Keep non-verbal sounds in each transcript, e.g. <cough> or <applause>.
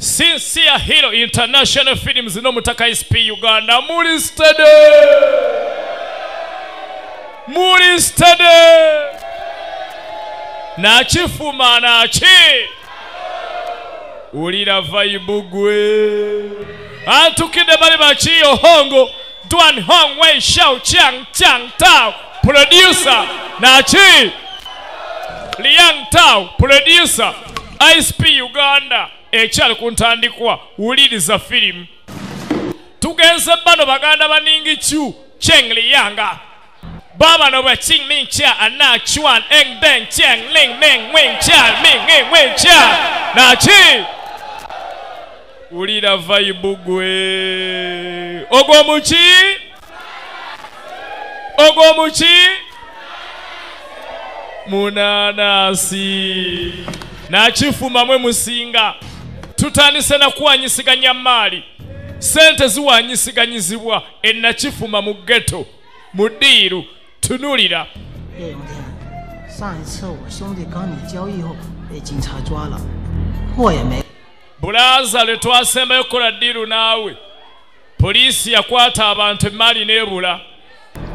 sincere hero international films n'omutaka sp uganda. Muli stede muli stede nakifuma naki ulira vaibu gwe. Antukidde bali baki ohongo dwan hong wei shao chang chang tao producer. Naki liang tao producer. Isp uganda ekyali ku ntandikwa wuliriza firimu. Tugenze bano baganda baningi chu cheng liyanga. Babano bwe ching ming cha ana chuan eng deng cheng ling ming wing cha ming ing wing cha nachi wulira vaibu gwe. Ogw'omuki ogw'omuki munanasi. Nakifuma mwe musinga tutandise nakuwanyisiganya maali sente ziwanyisiganyizibwa enakifuma mu geto mu ddiiru tunulira 叶永天，上一次我兄弟跟你交易后被警察抓了，货也没。 bulaaza lwe twasembayo kukola ddiiru naawe poliisi yakwata abantu emaali n'ebula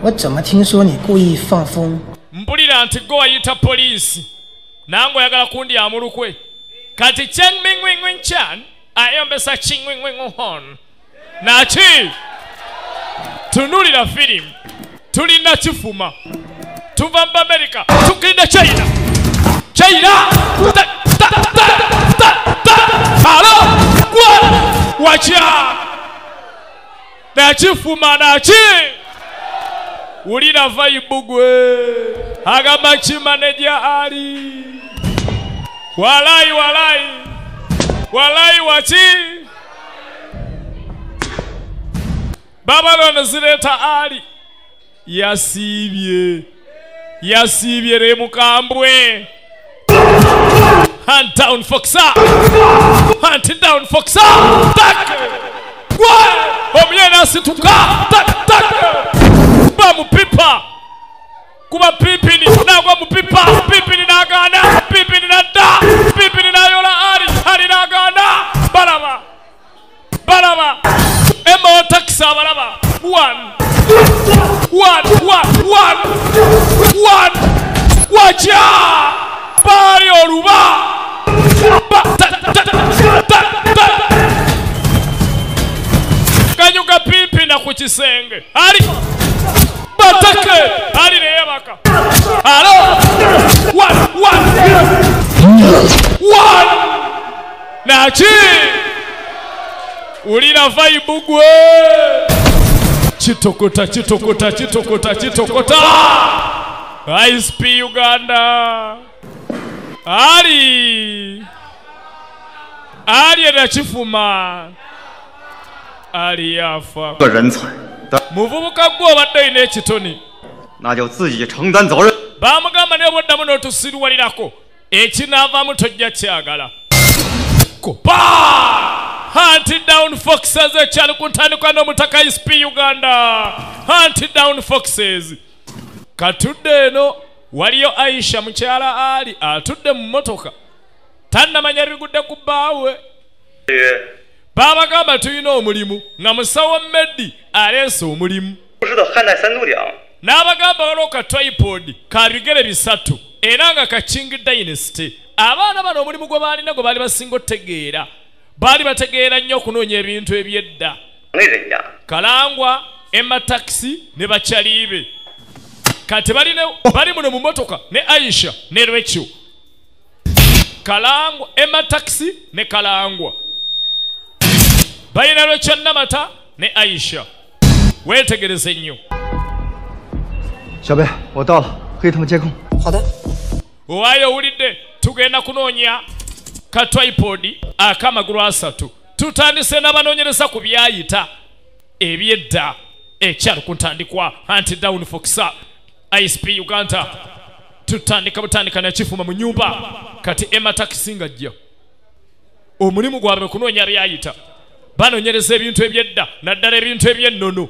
我怎么听说你故意放风？ mpulira nti gwe wayita poliisi nange oyagala kundyamu lukwe kati chengmingwingwing chan ayombesa chingwingwinghon naki tunulira firimu tulina kifuma tuva mu amerika tukirinde china. China Ta- ta- ta- ta- ta- halo gwe wacha nakifuma naki wulira vaibu gwe. Agamba kimaneja ali walayi walai. Walai waki babalono zireeta ali. Yasiibye yasiibye remukambwe hunt down foxa. Hunt down foxa. Tak. Omuyena asituka. Tak tak. Bamu mupipa kuba pipini nagwa mupipa pipini nagana pipini nadda pipini nayola ali ali nagana balaba balaba. Ema otakisa abalaba wacha bali oluba. Kanyuga pipina ku kisenge. Ali batake ali neyebaka halo! Naki ulina vaibu gwe eh! kitokota kitokota kitokota kitokota isp uganda! Ali ali enakifuma ali yafa muvubuka gwe obadde olina ekitone bamugamba naye bwoddamu n'otusiruwalirako ekinaavaamu tojja kyagala. Hunt down foxes ekyali ku ntandikwa n'omutaka isp uganda. Hunt down foxes. Katudde eno waliyo aisha mukyala ali atudde mu motoka tannamanya bigudde ku bbaawe yeah. baabagamba tulina omulimu nga musawo meddi aleese omulimu. N'abagamba waliwo ka tripod ka bigere bisatu era nga ka king dynasty. Abaana bano omulimu gwe baalina gwe baali basinga otegeera. Baali bategeera nnyo okunoonya ebintu ebyedda. Kalangwa emma takisi ne bakyali be kati bali muno mu motoka ne aisha ne rachel. Kalangwa emma takisi ne kalangwa. balina rachel namata ne aisha weetegereze nnyo 小贝，我到了，可以他们监控。 好的， owaayo owulidde tugenda kunoonya ka tripod akamagulu asatu tutandise n'abanoonyereza ku byayita ebyedda ekyali ku ntandikwa anti down foxa isp uganda tutandika butandika nakifuma mu nyumba kati ematakisi nga jja omulimu gwabwe kunoonya byayita Banoonyereza ebintu ebyedda naddala ebintu ebyennono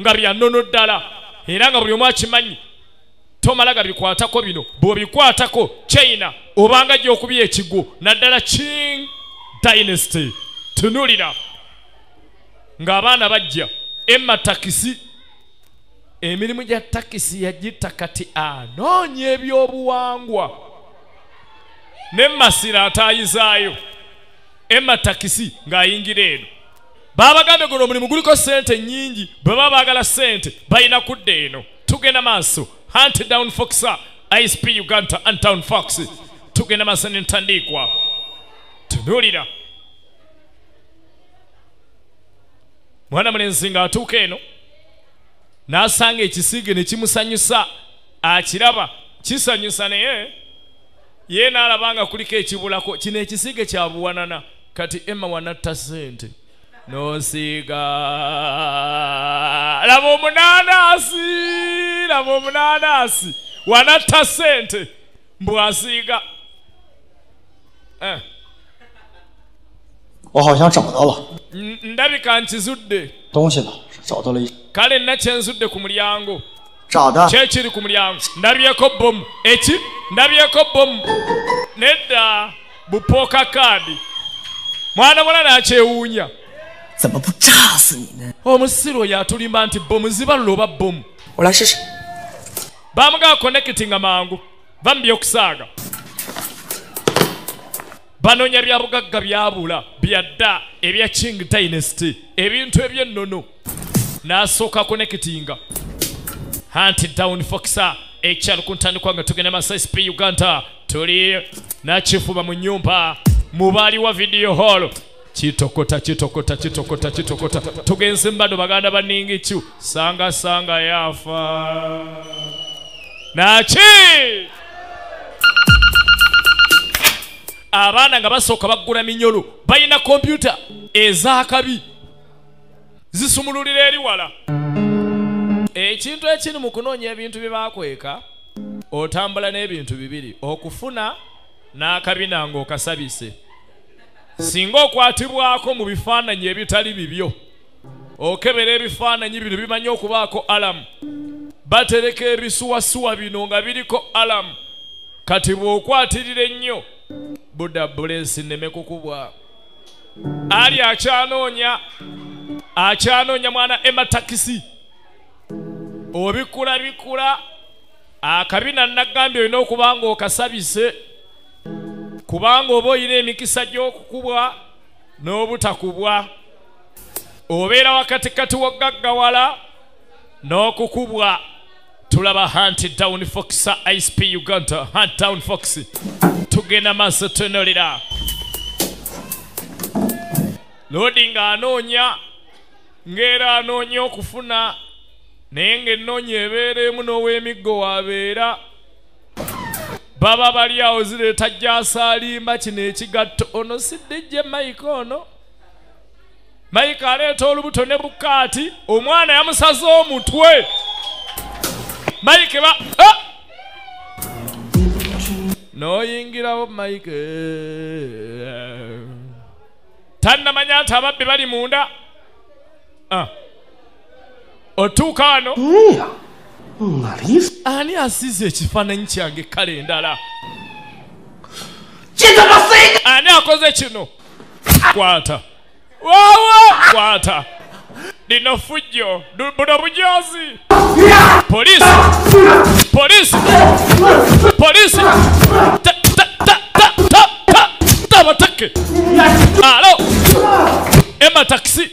nga bya nnono ddala era nga buli omu akimanyi tomala gabikwatako bino. Bw'obikwatako china obanga jja okuby ekigo naddala king dynasty tunulira. Ng'abaana bajja emma takisi emirimu gya takisi yagita kati anoonya ebyobuwangwa. Nemmasira ataayizaayo emma takisi ng'ayingira eno baabagambye guno omulimu guliko sente nnyingi bwe baba baagala sente balina kudda eno. Tugenda maaso hunt down foxa isp uganda and town fox. Tugenda maaso nentandiikwa tunuulira. Mwana mulenzi ng'atuuka eno n'asanga ekisiige ne kimusanyusa akiraba kisanyusa naye ye n'alaba nga kuliko ekibulako kino ekisiige kya buwanana kati emma wanatta sente n'osiiga laba omunaanaasi laba omunaanaasi wanatta ssente mbw'asiiga eh. <laughs> ndabika nkizudde kale nna kyenzudde ku mulyango. Kyekiri ku mulyango. Ndabyeko bomu eki? Ndabyeko bomu nedda. Bupooka kaadi. Mwana mwana nakyewuunya. 怎么不炸死你呢？ omusiru oyo atulimba nti bomu zibalula oba bomu 我来试试。 bamugaa konekitinga mangu bamubye okusaaga banoonya bya bugagga byabula byadda ebya king dynasty ebintu ebyennono n'asooka konekitinga hanti down foxa ekyalo ku ntandikwa nga tugenda masasp uganda tuli nakifuba mu nyumba mubaali wa video hall Kitokota kitokota kitokota kitokota. Tugenze mbado baganda baningicu sanga sanga yafa. Naki abaana nga basooka baggula minyolo balina kompyuta ez'akabi zisumululira eri wala. Ekintu ekiri mu kunoonya ebintu bye bakweka otambula n'ebintu bibiri. Okufuna n'akabina ng'okasabise singa okwatibwako mu bifaananyi ebitali bibyo okebera ebifaananyi bino bimanyi okubaako alamu batereka ebisuwasuwa bino nga biriko alamu kati bw'okwatirira ennyo budda bulensi nneme kukubwa. Ali akyanoonya akyanoonya mwana emma takisi. Obikula bikula akabina nagambye olina okuba nga okasabise kubanga oba olina emikisa gy'okukubwa n'obutakubwa obeera wakatikati wagaggawala n'okukubwa tulaba hunt down fox isp uganda. Hunt down fox tugenda maaso tunolera lodi ng'anoonya ng'era anoonya okufuna naye ng'ennoonya ebeera emu n'ow'emiggo waabeera baba bali awo zireeta gyasaalimba kino ekigatto. Ono siddijje mayika ono. Mayika aleeta olubuto ne bukaati omwana yamusaze omutwe. Mayike ba n'oyingirawo mayike tannamanya nti ababbi bali munda? Ah. Otuuka ano. ani asize ekifaananyi kyange kale endala ani akoze kino kwata waawo kwata lino fujjo buno bujozi polisi polisi polisi tabatake alo ema takisi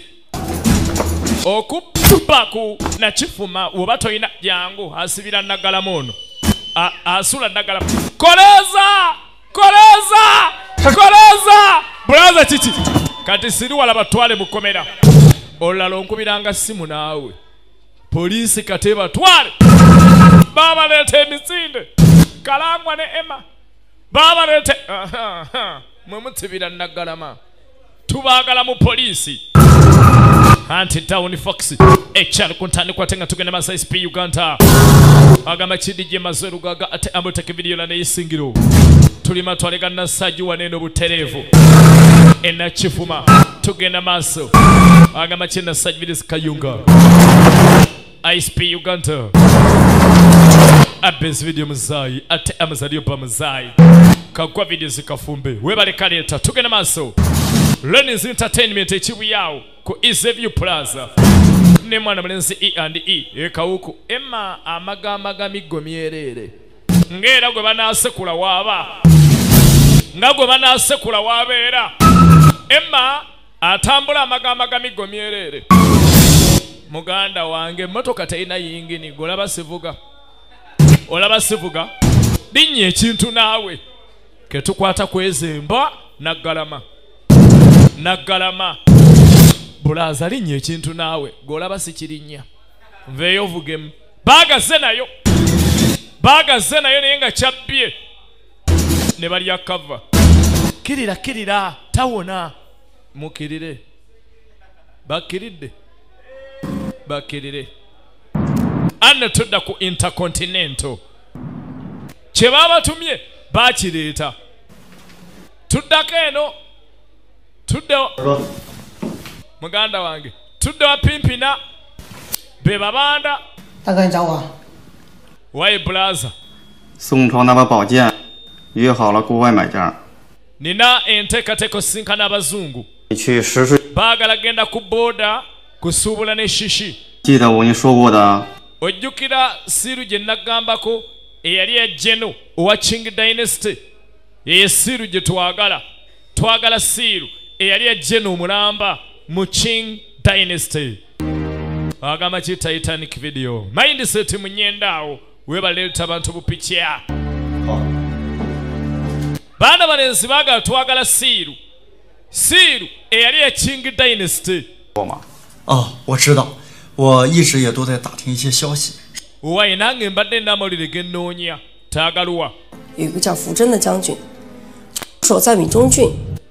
okubaku nakifuma woba toyina jangu asibira nagalamu ono asula nagalamu koleza! Koleza! Koleza! Bulaza kiki? Kati siri wala batwale mukomera olala onkubiranga simu naawe. Poliisi kati batwale. Babaleeta emisinde. Kalangwa ne ema babaleete Aha, aha. mwe mutibira nagalama tubaagala mu poliisi anti town fox. Ekyalo ku ntandikwa ate nga tugenda masa sp uganda. Agamba kidije mazweru gaga ate amuteka vidiyo neyisingiro tulima twalega nasajju waneeno obutereevu enakifuma tugenda maaso agamba kyenasajju vidiyo kayunga. Isp uganda. Abes video muzayi ate amazaliyo pa muzayi kagwa video zikafumbe. Webale kaleeta tugenda maaso lenis entertainment ekibuyaawo ku iseview plaza. Ne mwana mulenzi e and e ekawuku emma amagamba gamiggo myereere. Ng'era gwe banaasekula waaba. Nga gwe banaasekula waabeera. Emma atambula amagamba gamiggo myereere. Muganda wange emmotoka terina yingini gwe olaba sivuga. Olaba sivuga? Linnya ekintu naawe. Ketukwata kwezemba naggalama naggalama. Bulaza linnya ekintu naawe gweolaba sikirinnya. Nveeyo ovugemu. Baagaze nayo. Baagaze nayo naye nga kyabbye ne balya kava. Kirira kirira tawona. Mukirire. Bakkiridde bakkirire anne tudda ku intercontinental. Kye baabatumye baakireeta. Tuddako eno tudde muganda wange tudde wapimpina be babanda 大哥，你找我？ wayi bulaza 宋朝那把宝剑约好了国外买家， nina enteekateeka osisinkana abazungu 你去十岁。 baagala genda ku booda kusuubula ne shishi 记得我跟你说过的， ojjukira siiru gye nagambako eyali ya jeno owa king dynasty yeye siiru gye twagala twagala siiru eyali ajje n'omulamba mu king dynasty agamba ki titanic video mindset mu nyendaawo weebaleeta abantu bupikya baana balenzi baagala twagala siiru siiru eyali ya king dynasty 过吗？哦，我知道，我一直也都在打听一些消息。wayi nange mbadde n'amawulire genoonya taagalwa 有一个叫扶真的将军，守在闽中郡，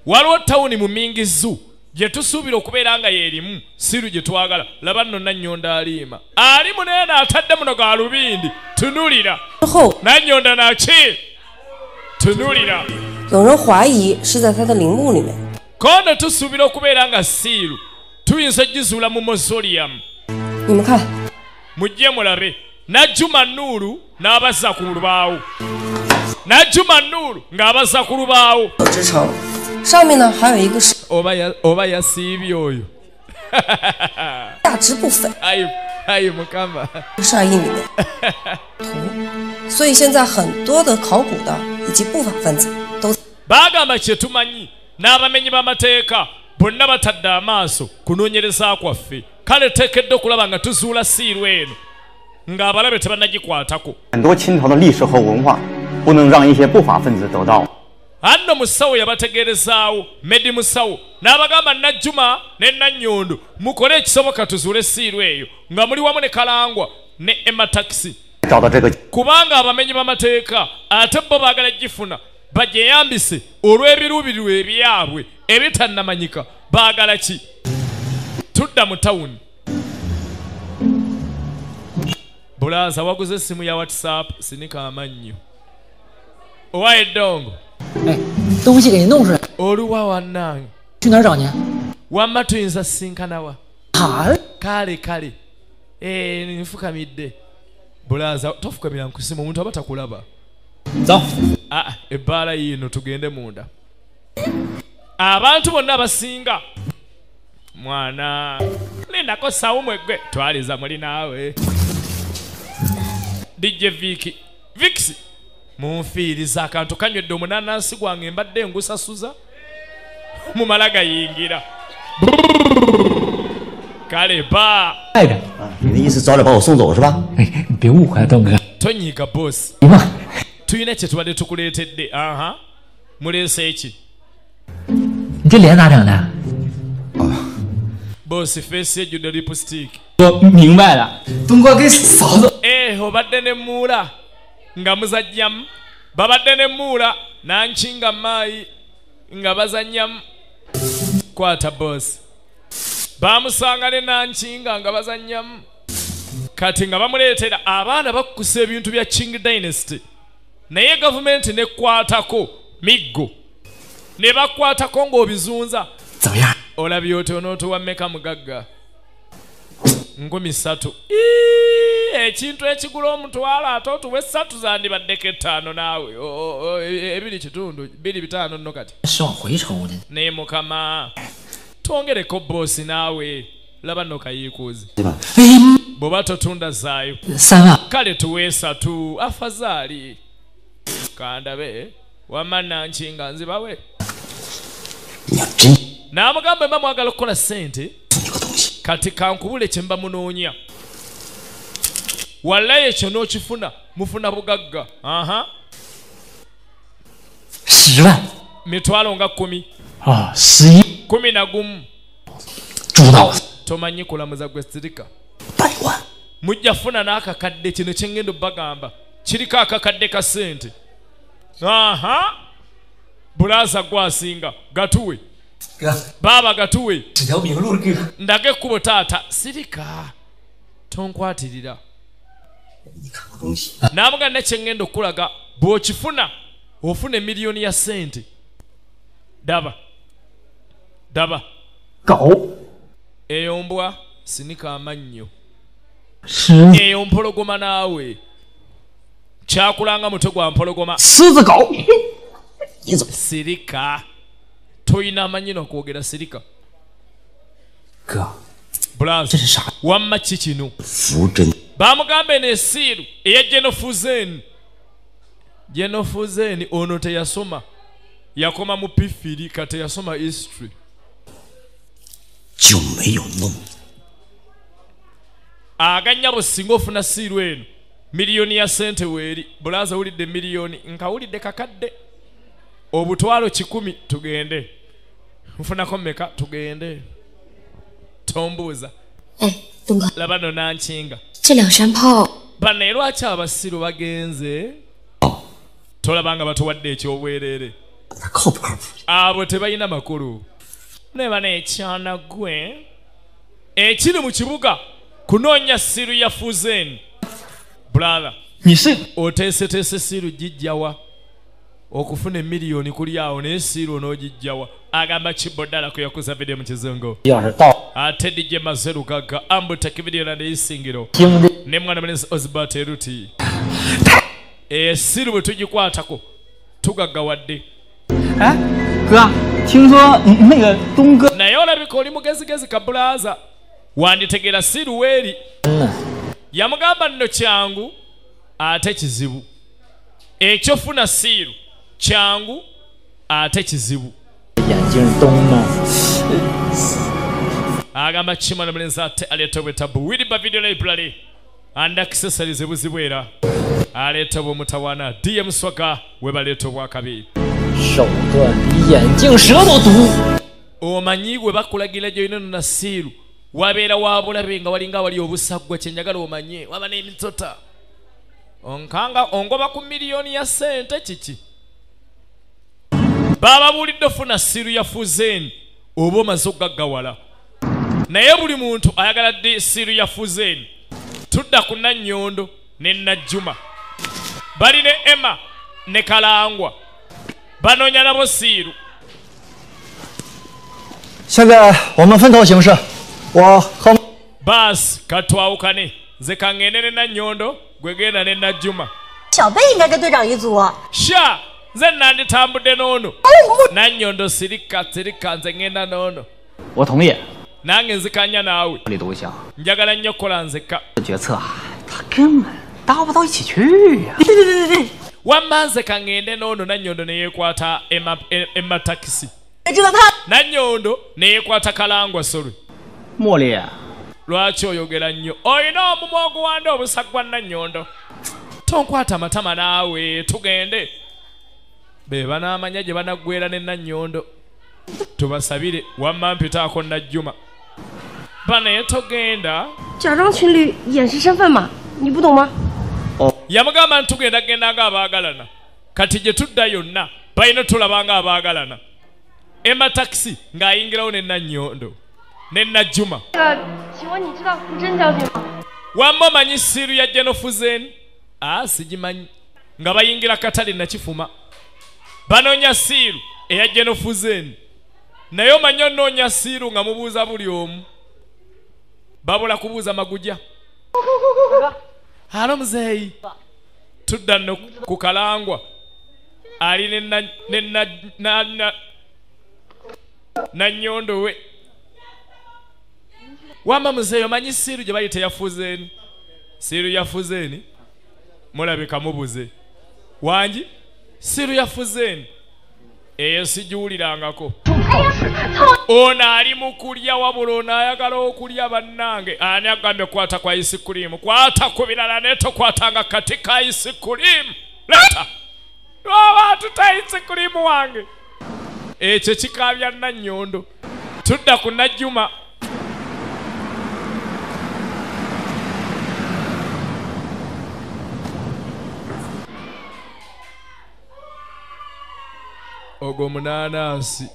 waliwo tawuni mu mingizu gye tusuubira okubeera nga yeerimu siru gye twagala. Laba nno nannyonda aliima. Ali muneena atadde muno ga lubindi. Tunulira. Nannyonda naki tunulira. Ko ne tusuubira okubeera nga siiru tuyinza ogizuula mu mausoleum. Mujje mulabe. Najjuma nuulu n'abazza ku lubaawo. Najjuma nuulu ng'abazza ku lubaawo. 上面呢还有一个是 oba ya- oba yasiibye oyo 价值不菲，ayi ayi mukama 上亿里面图，所以现在很多的考古的以及不法分子都 baagamba kye tumanyi n'abamenyi b'amateeka bonna batadde amaaso kunoonyereza kwaffe kale teekedde okulaba nga tuzuula siiru eno ng'abalabe tebannagikwatako 很多清朝的历史和文化，不能让一些不法分子得到。anno musawo yabategerezaawo medi musawo n'abagamba najjuma ne nannyondo mukole ekisoboka tuzuule esiiru eyo nga muli wamu ne kalangwa ne emma takisi kubanga abamenyi b'amateeka ate bo baagala gifuna bagiyambise olw'ebiruubirirwa ebyabwe ebitannamanyika. Baagala ki? Tudda mu tawuni. Bulaaza waguze essimu ya whatsapp sinika amannyo owa eddongo 哎，东西给你弄出来， oluwa wannange 去哪儿找去？ wamma tuyinza sinkanawa 啊， kale kale Eh, nfukamidde bulaza tofukamira nkusimu omuntu aba takulaba 走。 Ah, ebbaala yiino tugende munda abantu bonna abasinga mwana lindako sawu mwegwe twaliza muli naawe dj viki vix munfiiriza akantu kanywedde omunaanansi gwange mbadde ngusasuza mumala gayingira. Kale ba. Tonyiiga bosi tulina kye tubadde tukuleetedde. Aha. Muleese eki? Bosi feesi ejjudde lipusitiiki obadde ne muula. nga muzajjamu babadde ne muula nankinga maayi nga bazannyamu kwata boosi baamusanga ne nankinga nga bazannyamu kati nga bamuleetera abaana bakkusa ebintu bya king dynasty. Naye gavumenti nekwatako miggo. Ne bakwatako ng'obizunza. Olabye oti onootuwa mmeka mugagga? Nkumi ssatu. ekintu ekigula omutwalo ate otuwa essatu zandibaddeko ettaano naawe. E, ebiri kitundu biri bitaano nno kati. Naye mukama. Twongereko boosi naawe. Laba nno kayiikuuzi. Bw'oba totunda zaayo. Kale tuwa esatu. Afazaali kandabe wamma nankinga nzibawe. N'amugamba mba mwagala okukola ssente kati kankubule kye mba munoonya. wallayi ekyo n'okifuna mufuna bugagga. Aha. Sira mitwalo nga kkumi si. Kumi na gumu. Tomanyi kulamuza gwe sirika. Mujja funa n'akakadde kino kyengenda obbagamba. Kiriko akakadde ka ssente. Aha. Bulaasa gwasinga. Gatuwe. Baaba gatuwe. Ndaga ekkubo taata. Sirika. Tonkwatirira n'amuganda kyeŋŋenda okulaga bw'okifuna ofuna emiliyoni ya ssente daba. Daba. Eyo mbwa sinika amannyo. Eyo mpologoma naawe. Kyakulanga mutwe gwa mpologoma. Sirika. Toyina amanyino kwogera sirika. bulansi wamma ki kino bamugamba eno esiiru eya genofuzeeni genofuzeeni ono teyasoma. Yakoma mu pifiri ka teyasoma history aganya businga ofuna siiru eno miliyoni ya sente weeri bulaza wulidde miliyoni nkawulidde kakadde. Obutwalo kikumi tugende. Nfunako meka tugende. tombuuza laba no nankinga. Banaye lwaki abasiru bagenze? Tolaba nga batuwadde ekyobwereere abo tebalina makulu. Neba nekyana gwe eh, ekiri mu kibuga kunoonya siru ya fuzen. Brother oteeseteese siru gijjawa okufuna emiliyoni kuli awo naye siira onoogijjawa agamba kiboddala kwe yakuza vidiyo mu kizungu. Ate dije mazerugaga ambuteka vidiyo naneyisingiro ne mwana mulenzi osbert eruti. Esiru bwe tugikwatako tugaggawadde. Naye olabika oli mugezigezi kabulaaza wanditegeera siru weeri yamugamba nno kyangu ate kizibu. Ekyo funa siiru kyangu ate kizibu. Agamba kima nomulenzi ate aleetebwa etabu wiriba video library. And accessories buzibu era aleetebwa omutawaana dm swaka we baleeta obwakabi. Omanyi bwe bakulagira gyoyina nonasiiru wabeera wabulabe nga walinga wali obusaggwa kyenjagala omanye waba n'emitota. Onkanga ongoba ku miliyoni ya ssente kiki? baababuulidde ofuna siiru ya fuzeeni oba omaze okugaggawala naye buli muntu ayagala ddi siiru ya fuzeeni tudda ku nannyondo ne najjuma bali ne emma ne kalangwa banoonya nabo siiru 现在我们分头行事，我和 baasi katwawukane nze kaŋŋende ne nannyondo gwe genda ne najjuma 小贝应该跟队长一组。 sha nze nanditambudde n'ono. Nanyondo sirika sirika nze ŋŋenda n'ono. Nange nzikanya naawe. Njagala nnyo kukola nzekka. Wamma nze ka ŋŋende n'ono nanyondo ne yeekwata ematakisi nanyondo ne yeekwata kalangwa solwe lwaki oyogera nnyo? Olina omumwa oguwanda obusa gwa nanyondo tonkwata matama naawe tugende. be banaamanya gye banaggwera ne nanyondo tubasabire wamma mpitaako najjuma ba naye togenda. Yamugamba nti tugenda genda ng'abaagalana kati gye tudda yonna balina tulaba ng'abaagalana ema takisi ng'ayingirawo ne nanyondo ne najjuma wamma omanyi siiru ya jenofuzen a ah, sigimanyi. Nga bayingira katale nakifuma. Banoonya siiru eya genofuzeeni naye omanyi onoonya siiru nga mubuuza buli omu. Babula kubuuza maguja. Alo muzeeyi. Tudda nno ku kalangwa. Ali nannyondo we. Wamba muzeeyi omanyi siiru gye bayita yafuzeeni siiru yafuzeeni mulabika mubuze. Wangi siiru yafuzeeni eyo sigiwulirangako. Ono ali mu kulya wabula ono ayagala okulya bannange. Ani agambye kwata kwa isikurimu kwata ku birala naye tokwatanga kati ka isikurimu leta lwabantu ta isikurimu wange. Ekyo kikabya nannyondo tudda ku najjuma ogwo munanaasi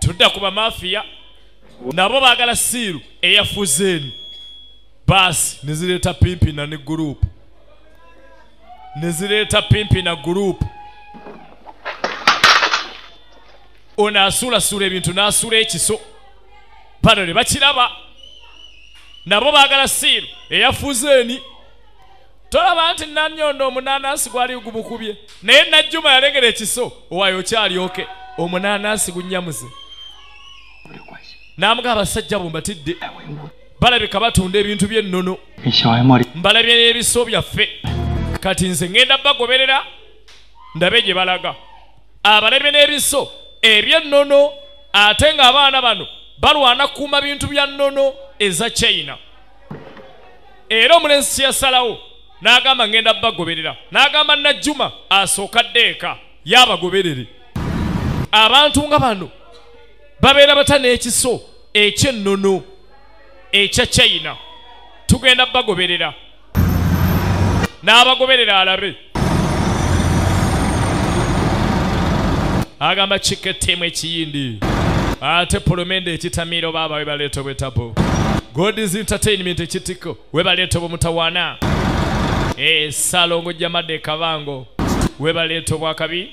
tudda ku bamafiya nabo baagala siiru eyafuzeeni baasi nezireeta pimpina ne gurupu nezireeta pimpina gurupu ono asuulasuula ebintu n'asuula ekiso. Bano ne bakiraba nabo baagala siiru eyafuzeeni tolaba nti nanyondo omunaanansi gwali gumukubye naye najjuma yalengera ekiso owayo okyalyoke omunaanansi gunnyamuze n'amuga abasajja bumbatidde balabika batunda ebintu by'ennono mbalabye n'ebiso byaffe. Kati nze ŋŋenda bagoberera ndabe gye balaga. Abalabye n'ebiso eby'ennono ate ng'abaana bano balwana kukuuma bintu bya nnono eza china. Era omulenzi kyeyasalawo n'agamba ŋŋenda bagoberera. N'agamba najjuma asookadde eka y'abagoberere. Abantu nga bano babeera bata n'ekiso eky'ennono ekya china. Tugenda bagoberera. N'abagoberera alabe. Agamba kiketemu ekiyindi ate polomende ekitamiiro baaba webaleeta obwetabo. Godis entertainment ekitiko webaleeta obwomutawaana esalongo jamadde kabango webaleeta obwakabi.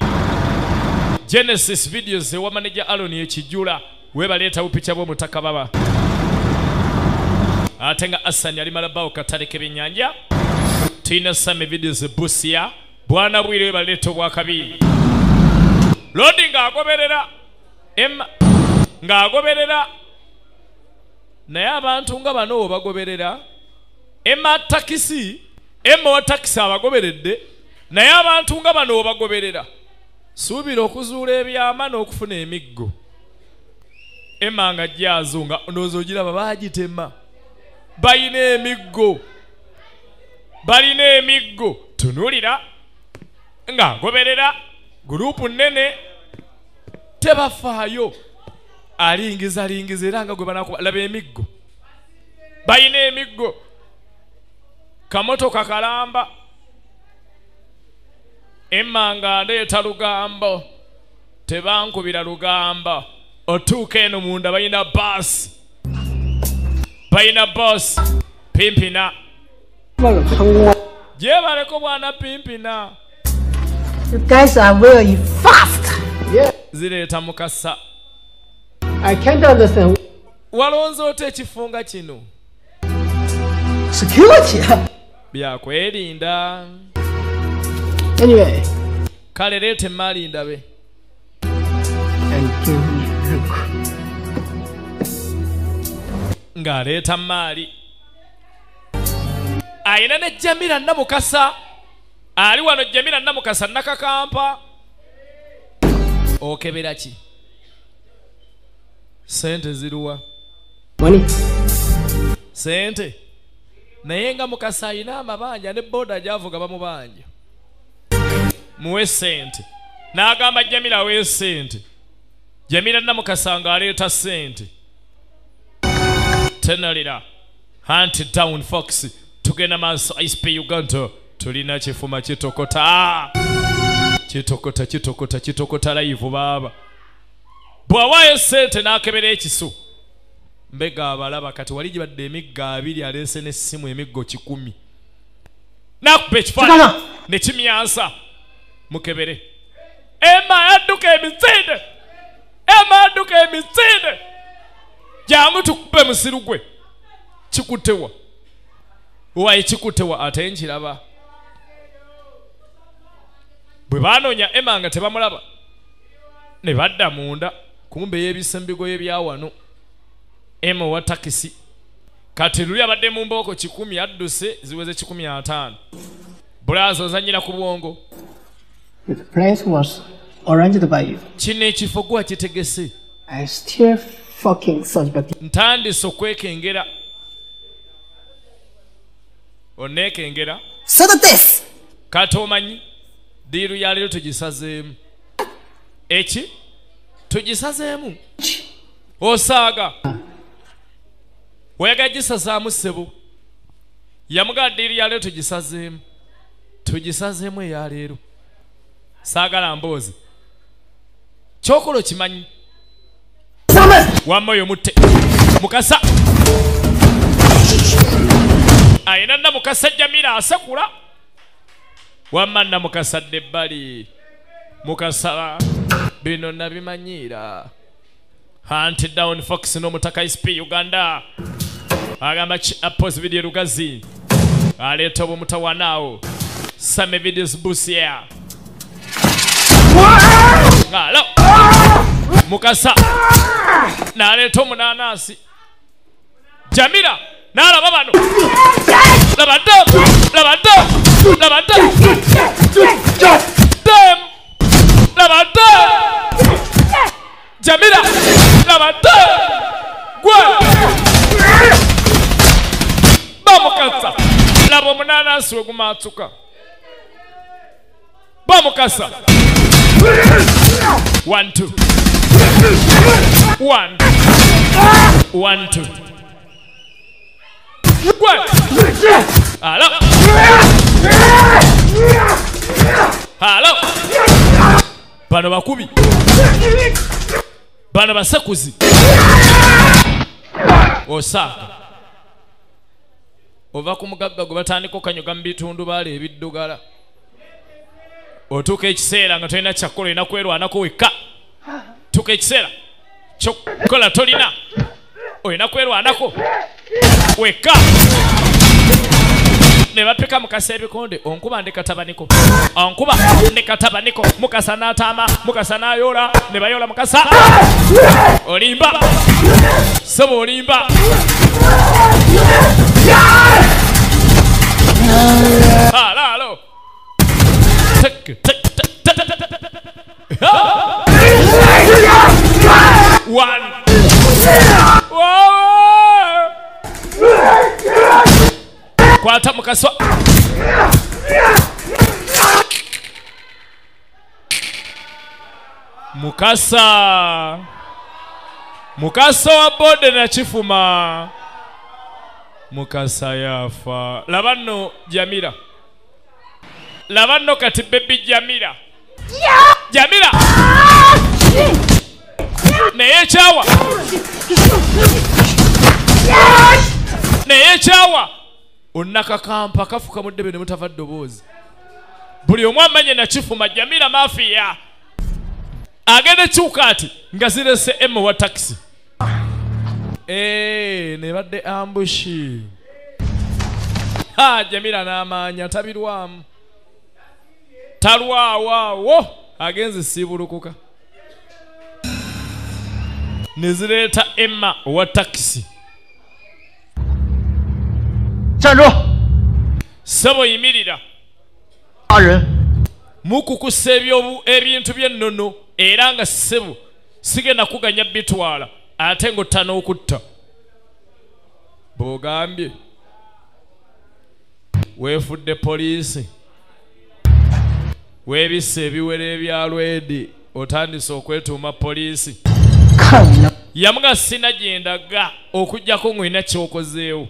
Genesis videos ewa manaja alon ekijula webaleeta bupica bw'omutaka baba. Ate nga asani ali malabawo katale k'ebyennyanja tulina same videos busia bwana bwire webaleeta obwakabi. Lodi ng'agoberera Emma ng'agoberera. Naye abantu nga bano obagoberera emma takisi emma wa takisi abagoberedde naye abantu nga bano obagoberera suubira okuzuula ebyama n'okufuna emiggo. Emma nga jjaazo nga ndowooza ogiraba baagitema. Balina emiggo. Balina emiggo. Tunuulira. Nga ngoberera gurupu nnene. Tebafaayo alingizalingiza era nga gwe banakuba laba emiggo. Balina emiggo. Kamotoka kalamba. Emmanga ndeeta lugambo. Tebankubira lugambo otuuka eno munda balina baasi balina bosi pimpina. Gyebaleko bwana pimpina. You guys are very fast. zireeta mukasa I can't understand. walonze ota ekifunga kino. Security. byakwerinda Anyway, kale leeta emaali ndabe ng'aleeta maali. Ayina ne jamira namukasa. Ali wano jamira namukasa nakakampa. Okebera ki sente ziruwa. Sente. Naye nga mukasa ayina amabanja ne boda gyavuga bamubanja. Muwe sente. N'agamba jamira awe sente. Jamira namukasa ng'aleeta sente. Tenalira. Hunt down fox. Tugenda maaso isp uganda. Tulina kifuma kitokota. Kitokota kitokota kitokota live baaba bw'awaayo sente n'akebera ekiso mbega abalaba kati wali gibadde emigga abiri aleese n'essimu emiggo kikumi. Nakuba ekifaananyi ne kimyansa. Mukebere. Ema yadduka emisinde ema yadduka emisinde jangu tukube musiru gwe. Kikutewa waye kikutewa ate nkiraba. Bwe baanoonya ema nga tebamulaba ne badda munda kumbe yeebisa mubigoye bya wano. Ema owa takisi kati luli abadde mu mbooko kikumi adduse ziweze kikumi ataano. Bulaza ozanyira ku bwongo. The place was arranged by you. kino ekifo suspect you. ntandise okwekengera. Oneekengera Sedative! kati omanyi? Diiru ya leero tugisazeemu eki tugisazeemu. Osaaga. Oyagala gisazaamu ssebo yamugala diiru ya leero tugisazeemu. Tugisazeemu eya leero. Saagala mboozi. Kyokola okimanyi wamma oyo mutte mukasa. Ayina namukasa jamira asekula. Wamma namukasa dde ebbali mukasa bino nabimanyiira hunt down fox n'omutaka isp uganda agamba apos video lugazi aleeta obwomutawanaawo same videos busia alo mukasa n'aleeta omunanasi jamira n'alaba bano laba dem laba nabata jamila. Nabata gwe bamukasa. Laba omunaanansi we gumaatuka bamukasa. One two. One. One two. Gwe ala Hello. Bano bakubi. Bano basekuzi osaaka ova ku mugagga gwe batandika okanyuga mu bitundu baala ebiddugala. Otuuka ekiseera nga tolina kyakkola olina kwerwanako wekka. Tuuka ekiseera kyokukola tolina olina kwerwanako wekka ne bapika mukasa ebikonde onkuba ndekatabaniko onkuba ndekatabaniko mukasa n'ataama mukasa n'ayoola ne bayoola mukasa olimba. Seba olimba. One. alo. Tek, kwata mukaswa mukasa mukasa wa bode na kifuma mukasa yafa laba nno jamira laba nno kati bebi jamira jamira naye ekyawa naye ekyawa onnakakampa kafuka mu ddebe ne mutava ddoboozi. Buli omu amanye nakifuma jamira mafiya agenda kyuka ati nga zirese emu wa takisi Eh, ne badde ambushi jamira n'amaanya tabirwamu. Talwawaawo agenze siibulukuka ne zireeta emma owa takisi 站住！ssebo yimirira. mukukusa ebintu by'ennono era nga ssebo sigenda kuganya bitwala ate ng'otta n'okutta. Bw'ogambye weefudde poliisi weebisa ebiwera ebya lwedi otandise okwetuuma poliisi. Yamuga sina gye ndaga okugjako ng'olina kyokozeewo.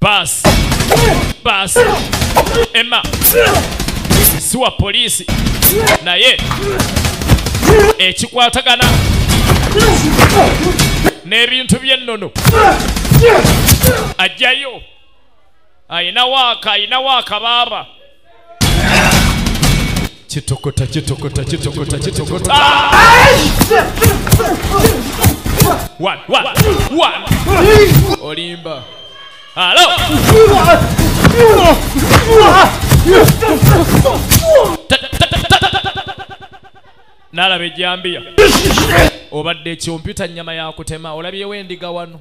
Baasi baasi emma. Siwa poliisi naye. Ekikwatagana. N'ebintu by'ennono. Ajjayo ayina waaka ayina waaka baaba. Kitokota kitokota kitokota kitokota. One, one, one. olimba alo nalaba ejjambiya obadde ekyompyuta nnyama yakutema olabyewo endiga wano.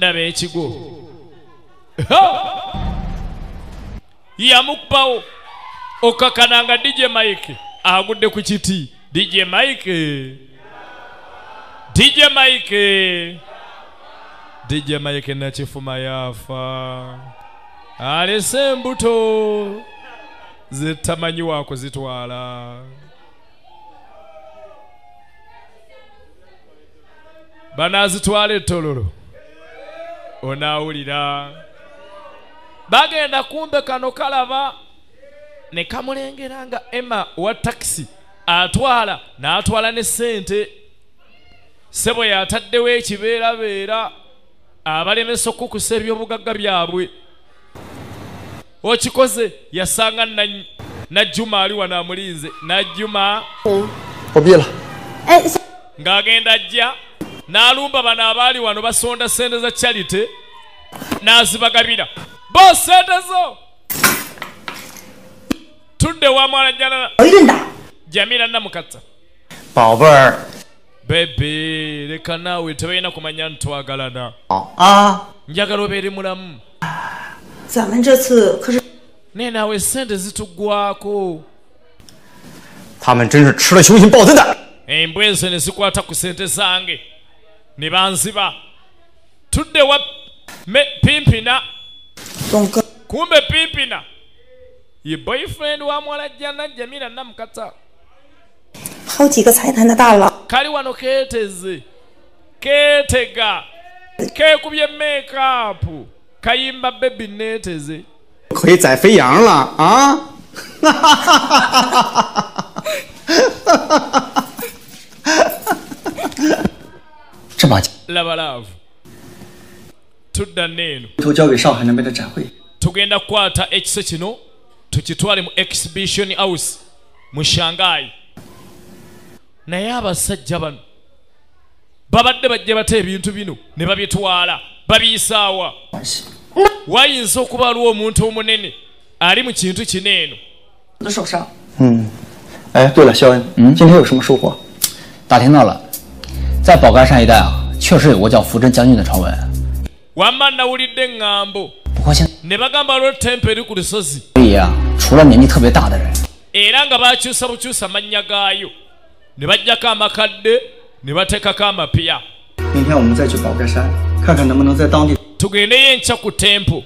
Naba ekigo. Yamukubawo. Okakananga dj mike. Agudde ku kiti dj mike. Dj mike. Dj mike nakifuma yafa. Alese embuto zetamanyi wakuzitwala banazitwala ettololo onaawulira bagenda kumbe kano kalaba. Ne kamulengera nga emma wa takisi atwala n'atwala ne ssente. Sebo yataddewo ekibeerabeera abalemesa okukusa ebyobugagga byabwe. Okikoze yasanga najjuma ali wano amulinze. Najjuma. Obyera eh, ng'agenda ajja n'alumba bano abaali wano basonda ssente za charity n'azibagabira. Bo ssente zo! Tudde wa mwana janana jamila namukatsa 宝贝儿， bebe leka naawe tebalina kumanya ntwagalana 啊， njagala obeere mulamu 咱们这次可是 naye naawe sente zituggwako 他们真是吃了雄心豹子胆。 embwa enso ne zikwata ku sente zange ne banziba tudde wa me pimpina 东哥， kumbe pimpina ye boyfriend wa mwalajjana jamila namukatsa 好几个财团的大佬， kali wano keeteze keetega keekubye meekapu kayimba bebi neeteze 可以宰肥羊了啊！ 这把 labalaavu tudda <laughs> neeno 头交给上海那边的展会， tugenda kukwata ekise kino tukitwale mu exhibition house mu shanghai naye abasajja bano babadde bajja bata ebintu bino ne babitwala babiyisaawa wayinza okuba aliwo omuntu omunene ali mu kintu kino eno 我的手上。 嗯，哎，对了，肖恩，嗯，今天有什么收获？ 打听到了，在宝盖山一带啊，确实有个叫福珍将军的传闻。 wamma nawulidde eŋŋambo 不过现 ne bagamba lwo tempe eri ku lusozi 在里啊，除了年纪特别大的人， era nga bakyusa bukyusa mannya gaayo ne baggyako amakadde ne bateekako amapiya 明天我们再去宝盖山，看看能不能在当地 tugendeyo enkya ku tempo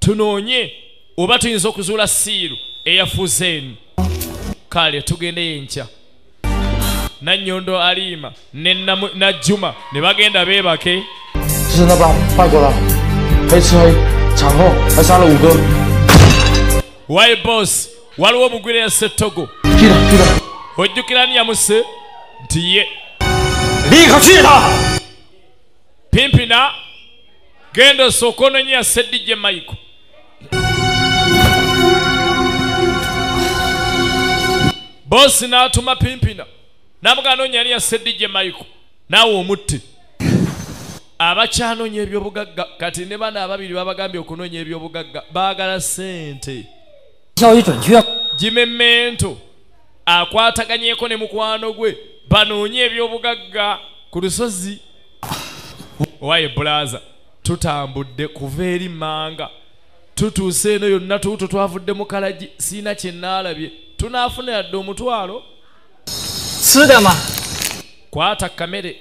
tunoonye oba tuyinza okuzuula siiru eyafuuse eno kale tugendeyo enkya nannyondo aliima ne Namu- najjuma ne bagenda beebake 这是那帮外国佬，黑吃黑，产后还杀了五个。 wayi bosi waliwo omugwire yasse ojjukira ni yamuse nti ye pimpina genda osooka ononyeya seddijje mayiko boosi n'atuma pimpina n'amugana noonyaniya seddijje mayiko naawe omutte abakyanoonya ebyobugagga kati ne bano ababiri babagambye okunoonya ebyobugagga baagala ssente. Gimemento. akwataganyeeko ne mukwano gwe banoonye ebyobugagga ku lusozi. Owaye bulaza tutambudde kuva eri manga. Tutuuse eno yonna tuuto twavudde mu kalagi siina kye naalabye. Tunaafuna yadde omutwalo. Sudama. Kwata kamere.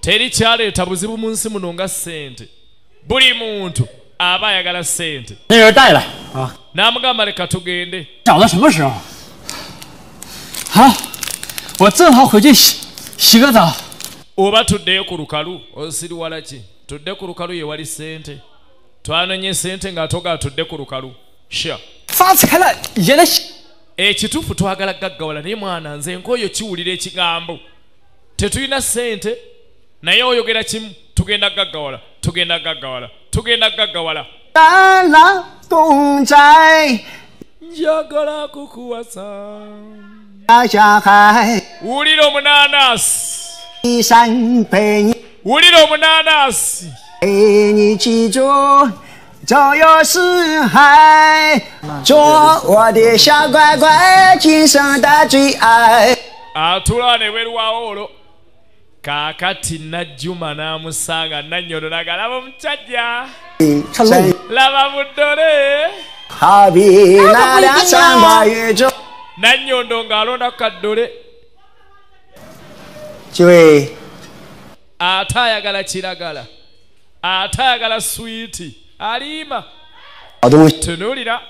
Teri kyaleeta buzibu mu nsi muno nga ssente. Buli muntu aba ayagala ssente 那人带来啊， n'amugamba leka tugende 找到什么时候？好，我正好回去洗洗个澡。 oba tuddeyo ku lukalu osiriwala ki tudde ku lukalu ye wali sente twanonye sente ng'atoga atudde ku lukalu sha 发财了也得洗。 ekituufu twagala gaggawala naye mwana nze nkooyo kiwulira ekigambo tetulina sente naye oyogera kimu tugenda gaggawala tugenda gaggawala tugenda gaggawala 三郎公仔 njagala kukuwasa 小小孩， wulira omunanasi 一生陪你 wulira omunanasi 陪你记住，周游四海，做我的小乖乖，今生的最爱。 atula ne bwerwawo olwo kaakati najjuma n'amusanga nannyolo nagalaba omusajja laba buddole nannyondo ng'alonda kaddole. Kiwe? Ate ayagala kiragala. Ate ayagala swiiti aliima tunuulira.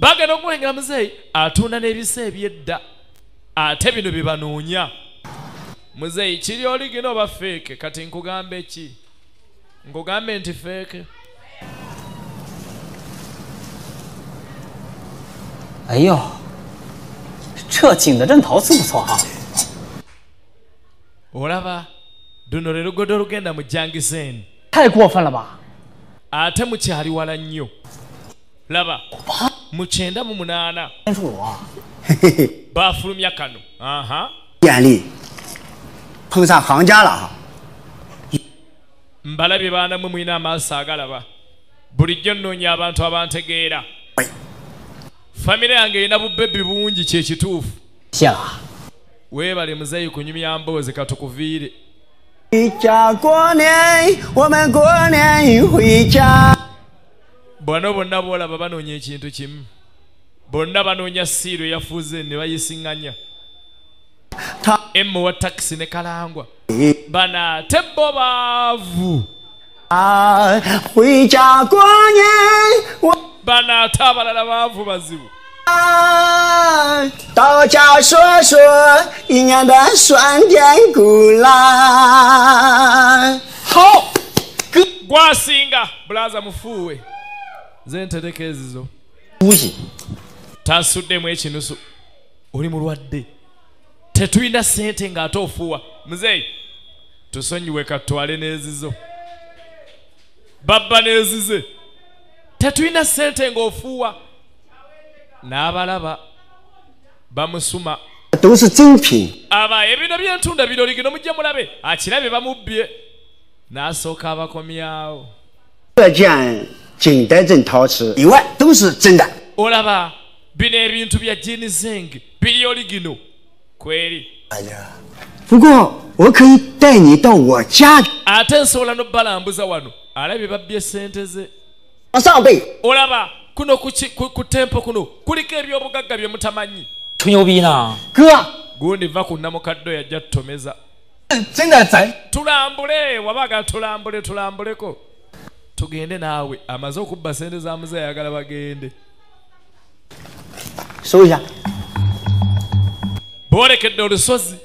Bagenda okumulengera muzeeyi atunda n'ebisa ebyedda. Ate bino bye banoonya. muzeeyi kiri oli gino oba feeke kati nkugambe ki nkugambe nti feeke 哎呦，这景德镇陶瓷不错哈、 olaba luno lwe lugodo olugenda mu jangiseni 太过分了吧？ ate mukyali wala nnyo laba mu kyenda mu munaana 天数我 baafulumya kano aha 眼力 碰上行家了哈。 mbalabye baana mwe mulina amaaso agalaba bulijjo nnoonya abantu abantegeera famire yange erina bubbebi bungi kyekituufu 谢了。 weebale muzeeyi kunyumya mboozi katukuviire 回家过年，我们过年回家。 bwano bonna boolaba banoonya ekintu kimu bonna banoonya siiru eyafuuze ne bayisiŋŋanya emuwa takisi ne kalangwa. Bano ate bo baavu. Wikyakonye bano ate abalala baavu bazibu. Tao cha xua xua yi nian de xuan dian gu la ho! Gwasinga bulaza mufuuwe ze ntereka ezizo tansuddemu ekinusu. Oli mulwadde. tetulina ssente ng'ate ofuuwa. Muzeeyi tusonyiwe katutwale n'ezizo. Babba n'ezize. Tetulina ssente ng'ofuuwa. N'abalaba bamusuma. Aba ebino byentunda biroli gino mujje mulabe. Akirabe bamubbye. N'asooka abakomyawo olaba bino ebintu bya jinizeng biryoli gino. kweri? Mgo wokayitanyiita wakyali ate nsobola n'obbalambuza wano alabye babbye sente ze. Olaba kuno ku tempo kuno kuliko ebyobugagga bye mutamanyi. Gundi va ku namukaddo yajja tutomeza tulambule wabaga tulambule tulambuleko. Tugende naawe amaze okubba sente zamuze ayagala bagende. Soya boolekedde olusozi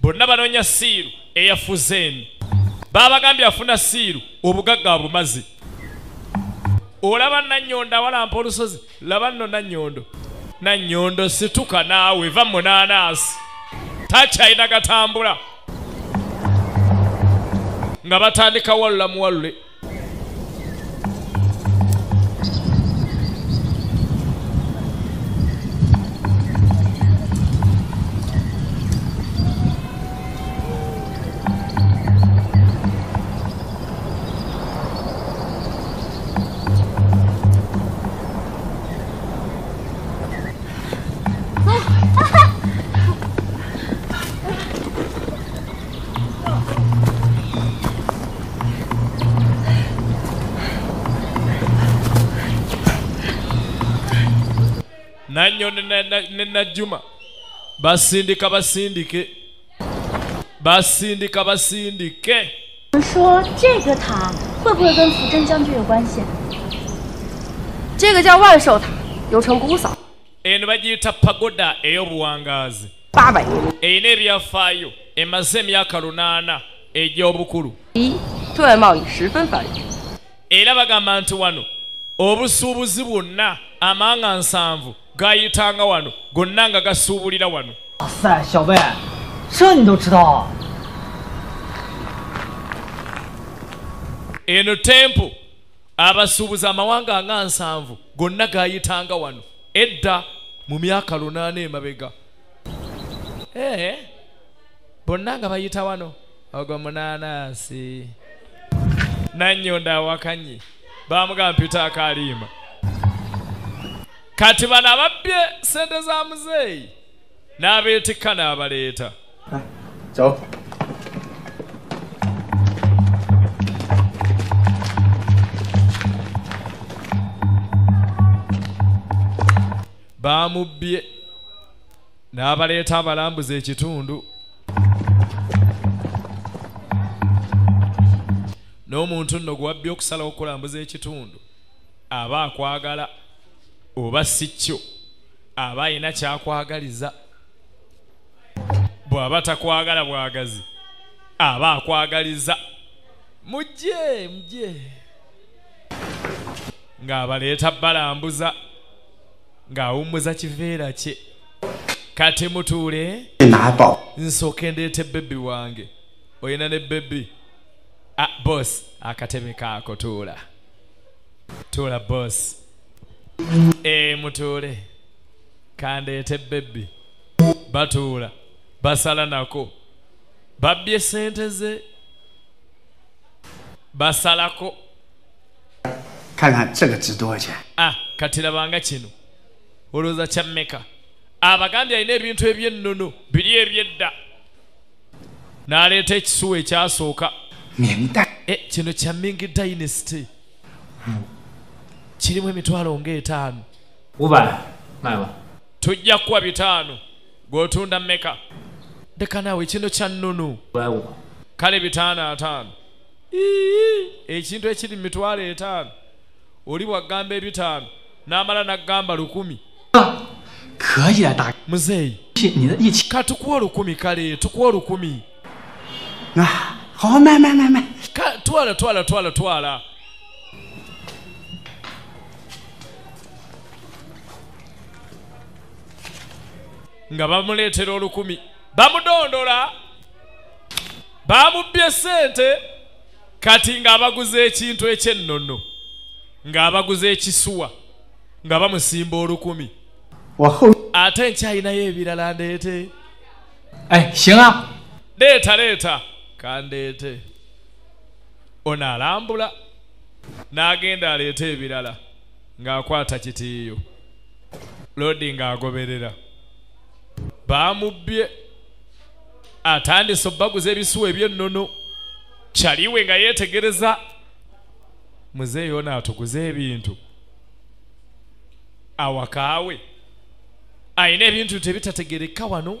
bonna banoonya siiru eyafuze eno. Baabagambye afuna siiru obugagga bumazi olaba nannyondo awalampa olusozi laba nno nannyondo nannyondo situka naawe va munaanaasi. Takyalina gatambula. Nga batandika walula muwalule nannyondo ne- ne ne najjuma basindika basindike basindika basindike 我们说这个塔会不会跟扶真将军有关系？这个叫万寿塔，流程姑嫂， eno bagiyita pagoda ey'obuwangaazi 八百年。 erina ebyafaayo emaze emyaka lunaana egy'obukulu 一，对外贸易十分繁荣。 era bagamba nti wano obusuubuzi bwonna amanga nsanvu gayitanga wano gonna nga gasuubulira wano 哇塞，小贝，这你都知道？ eno tempo abasuubuzi amawanga nga nsanvu gonna gayitanga wano edda mu myaka lunaana emabega ee bonna nga bayita wano ogwo munaanaasi nanyonda awakanye bamugamba mpita akaliima kati bano ababbye sente za muzeeyi n'abeetikka n'abaleeta. 走。baamubbye n'abaleeta abalambuza ekitundu n'omuntu nno gwe wabbye okusalawo okulambuza ekitundu aba akwagala oba si kyo aba ayina kyakwagaliza. Bw'aba takwagala bwagazi aba akwagaliza. Mujje mujje. Ng'abaleeta balambuza ng'awummuza kiveera kye. Kati mutuule nsooke ndeete bebbi wange. Oyina ne ah, Ah, boss. Akateme kaako tuula. Tuula boss. E mutuule. Kandeete bebbi. Batuula. Basala nako. Babbye sente ze. Basalako. Ah kati labanga kino. Olowooza kyammeka abagambye alina ebintu eby'ennono biri ebyedda. N'aleeta ekisuwa ekyasooka. ming kino kya ming dynasty. Kirimu emitwalo ngaetaano bubala mama tujja kuwa bitaano gwotunda meka ndeka naawe kino kya nnunu. Kale bitaano ataano ekintu ee, ekiri mu mitwalo etaano oli bwagamba ebitaano n'amala n'agamba lukumi. Muzeeyi katukuwa olukumi kale tukuwa olukumi oh maama maama twala twala twala twala. Nga bamuleetera olukumi. Bamudondola. Bamubbye ssente. Kati ng'abaguza ekintu ekyennono. Ng'abaguza ekisuwa. Nga bamusimba olukumi. Ate nkyalinayo ebirala ndeete. Eh, leeta leeta. Kandeete ono alambula n'agenda aleeta ebirala ng'akwata kitiiyo. Lodi ng'agoberera. Baamubbye atandise obbaguza ebisuwa ebyennono. Kyaliwe nga yeetegereza. Muzeeyi ono atuguza ebintu. Awakaawe. Ayina ebintu tebitategereka wano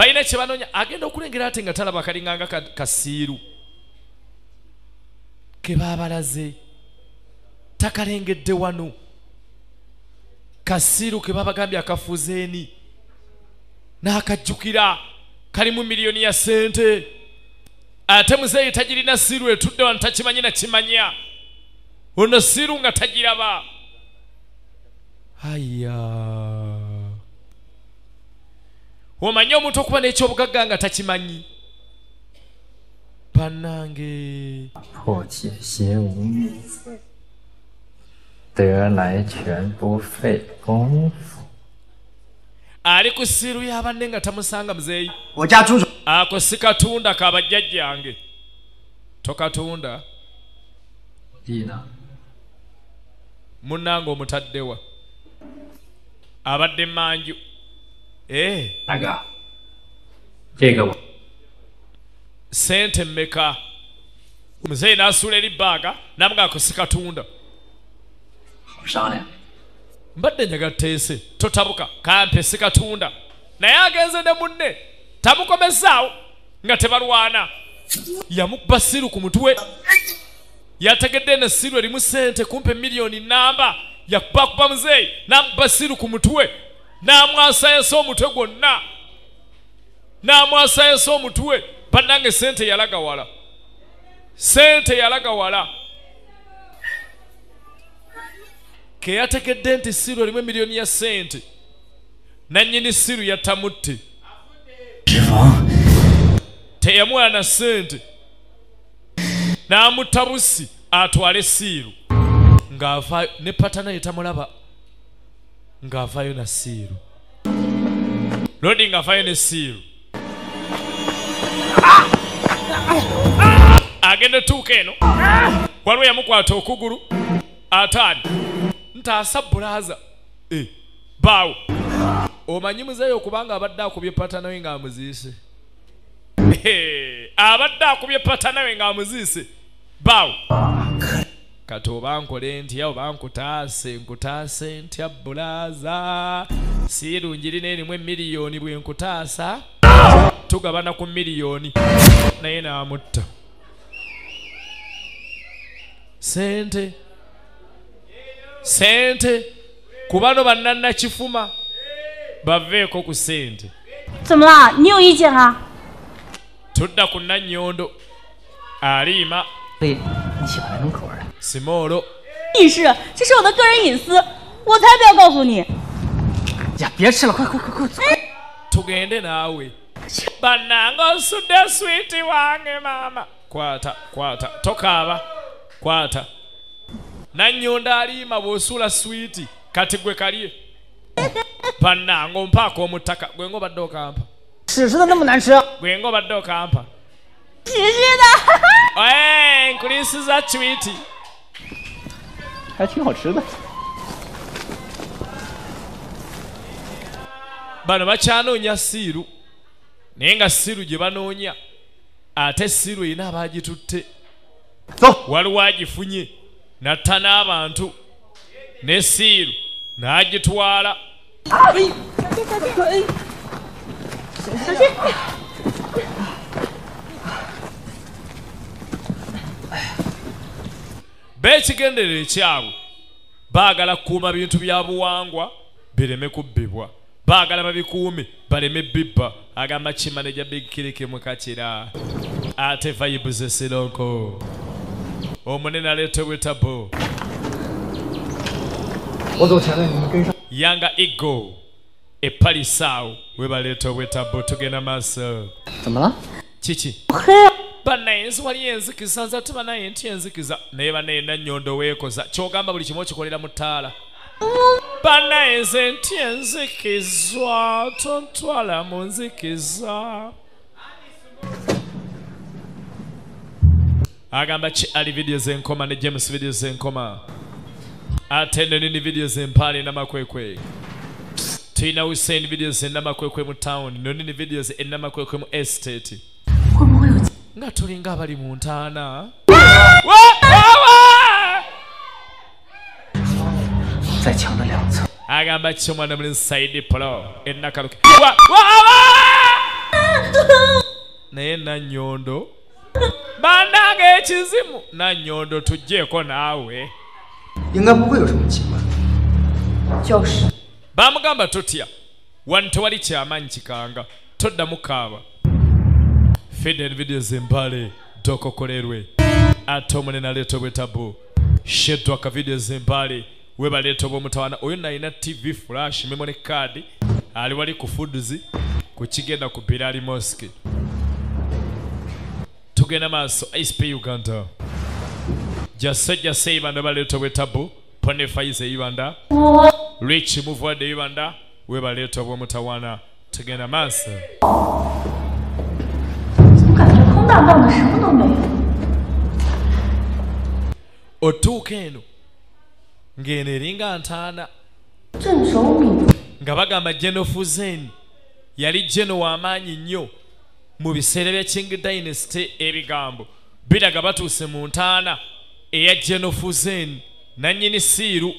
balina kye banoonya agenda okulengera ate nga talaba kalinganga ka- kasiiru. Ke baabalaze takalengedde wano. Kasiiru ke babagambye akafuzeeni n'akajjukira kalimu miliyoni ya sente ate muzeeyi tagirina siiru etudde wano takimanyi nakimanya ono siiru nga tagiraba. Aya omanye omuntu okuba n'ekyobugagga nga takimanyi? Bannange. Ali ku siiru y'abanne nga tamusanga muzeeyi? Ako si katunda ka bajjajjange. Tokatunda. Munnange omutaddewa. Abadde manju. eh? Aga teekawa sente mmeka? Omuzeeyi n'asuula eri bbaaga namugako sikatunda mbadde njaga teese totabuka. Kampe sikatunda naye agenze ne munne tamukomezaawo nga tebalwana. Yamukuba siru ku mutwe. Yategedde ne siru erimu sente kumpi miliyoni namba yakubakuba muzeeyi namukuba siru ku mutwe. N'amwasayasa omutwe gwonna. N'amwasayasa omutwe. Bannange sente yalaga wala. Sente yalaga wala. Ke yategedde nti siru erimu emiliyoni ya sente nannyini siru yattamutte teyamuwa na sente n'amutta busi atwale siiru ng'ava ne patana ye tamulaba ng'avaayo na siiru lodi ng'avaayo ne siiru agenda etuuka eno. Waliwo yamukwata okugulu ataani ntaasa bulaaza Eh, baawo omanyi muzeeyo okubanga abadde akubye patanawe ng'amuziise Eh, abadde akubye patanawe ng'amuziise baawo kati oba nkole ntya oba nkutaase nkutaase ntya bulaaza siirungi lina erimu emiliyoni bwe nkutaasa tugabana ku miliyoni naye n'amutta sente sente ku bano bannannakifuma baveeko ku sente 怎么啦？你有意见啊？ tudda ku nannyondo aliima 对，你喜欢什么口 西莫罗，女士，这是我的个人隐私，我才不要告诉你。呀，别吃了，快快快快！突然的哪位？把那个塑料水给我给妈妈。挂他挂他，脱卡吧，挂他。那牛大里嘛，我塑料水给，卡提贵卡里。把那个帕科姆塔卡，我我把刀砍吧。史诗的那么难吃，我我把刀砍吧。史诗的。<laughs> 哎，克里斯在吹气。还挺好吃的。 bano bakyanoonya siiru naye nga siiru gye banoonya ate siiru erina abaagitutte waliwo agifunye natta n'abantu ne siiru n'agitwala b'ekigenderero ekyabwe baagala kukuuma bintu bya buwangwa bireme kubbibwa. Baagala babikuume baleme bibba. Agamba kimaneja bigkirike mukakira ate vayibu zesironko omunene aleetebwa etabo yanga ego epalisaawo webaleeta obwetabo tugenda maaso. Kiki? Bannaye ensi wali enzikiza nze ate banaye nti enzikiza. Naye bannaye nannyondo weekoza. Kyogamba buli kimu okikolera mu ttaala. Bannaye nze nti enzikizwa tontwala mu nzikiza. Agamba ki ali vidiyo zenkoma ne james vidiyo zenkoma ate nno nini vidiyo zempaale namakwekwe? Tulina hussein vidiyo zenamakwekwe mu town. Nonini vidiyo enamakwekwe mu estate nga tulinga abali mu ntaana. Agamba kiki omwana muli nside polo enakaluke naye nanyondo bananga ekizimu! Nanyondo tugjeeko naawe. Bamugamba tutya? Wano tewali kyamaanyi kikanga toddamu kaaba fida envidiyo zembale dokokolerwe ate omune naleeta obwetabu sheddwa akavidiyo zembale webaleeta obwomutawana oyo nalina tv flash memone kadi ali wali ku fuduzi ku kigenda ku birali moski tugenda maaso icp uganda. Jase se ebibanda baleeta obwetabu pone faiza ebibanda rich muvuwadde ebibanda webaleeta obwomutawana tugenda maaso 荡荡的，什么都没有？ otuuka eno ng'eno eringa ntaana 镇守闽 nga bagamba geno fuzen yali geno w'amaanyi nnyo mu biseera bya king dynasty ebigambo biraga batuuse mu ntaana eya geno fuzen nannyini siiru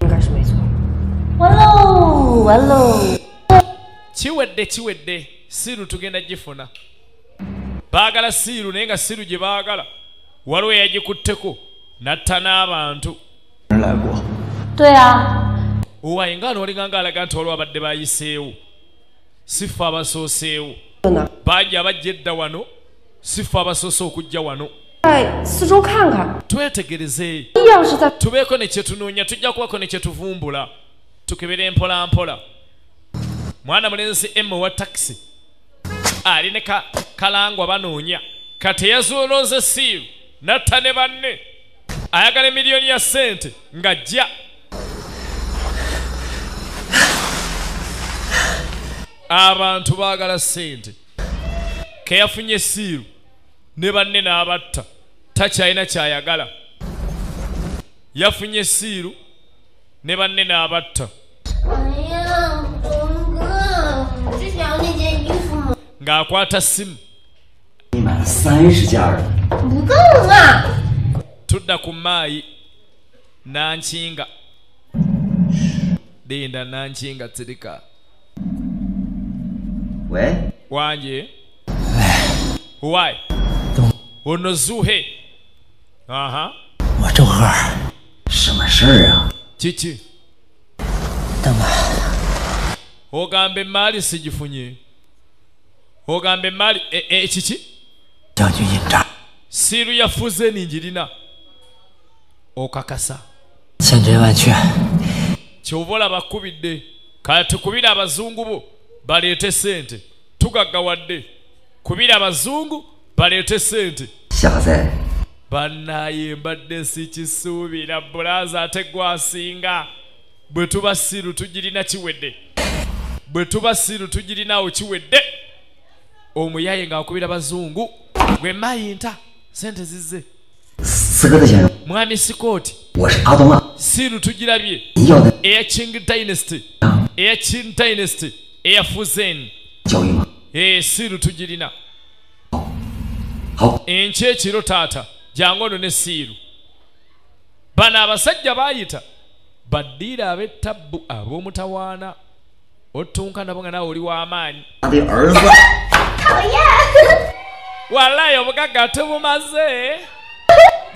应该是没错。 完喽完喽！ kiwedde kiwedde siiru tugenda gifuna baagala siiru naye nga siiru gye baagala. Waliwo eyagikutteko n'atta n'abantu. Owaye nga nolinga ng'alaga nti waliwo abadde bayiseewo. Sife abasooseewo. Bangi abajja edda wano sife abasoose okujja wano. Twetegereze. Tubeeko ne kye tunoonya tujja kubako ne kye tuvumbula. Tukebera empolampola mwana mulenzi emme wa takisi ali ne kalangwa banoonya kati yazuuloze siiru n'atta ne banne. Ayagala emiliyoni ya ssente ng'ajja. Abantu baagala ssente ke yafunye esiiru ne banne n'abatta. Takyalina kyayagala. Yafunye esiiru ne banne n'abatta. ng'akwata simu 你买了三十件了， 不够嘛。 tudda ku maayi nankinga linda nankinga tsirika 喂， wanje why ono zuhe aha 我周贺，什么事儿啊？ kiki 大妈， ogamba emaali sigifunye ogamba emaali e, e, ekiki? Gyogiyita siiru ya fuzeni njirina okakasa. Kyoba olaba kkubidde kati kubira abazungu bo baleete sente tugaggawadde. Kubira abazungu baleete sente bannaye mbadde sikisuubira bulaaza ate gwasinga bwe tuba siiru tugirina kiwedde. Bwe tuba siiru tugirinawo kiwedde. omuyaye ng'akubira bazungu gwe mayinta sente zizze. Mwami sikooti siru tugirabye. Eya king dynasty eya king dynasty eya fuzen. Eh, siru tugirina. Enky ekiro taata jangono ne siiru bano abasajja baayita baddiira ab'ettabbu ab'omutawaana otunka nabo nga naawe oli w'amaanyi 完了要不尴尬这我们谁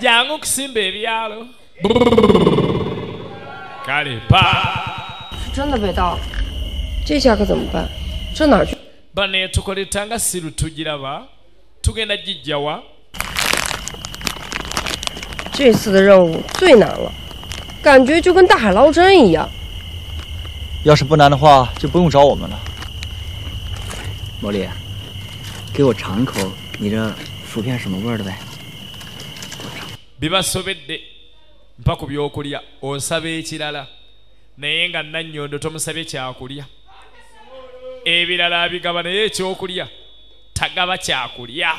yeahokesimbabyallo 不不不不不是真的被盗了。这下可怎么办？上哪儿去？这次的任务最难了。感觉就跟大海捞针一样。要是不难的话就不用找我们了。莫莉给我尝一口你这薯片什么味儿的呗？ bibasobedde mpa ku byokulya osaba ekirala naye nga nannyondo tomusabye kyakulya ebirala abigaba naye ekyokulya tagaba kyakulya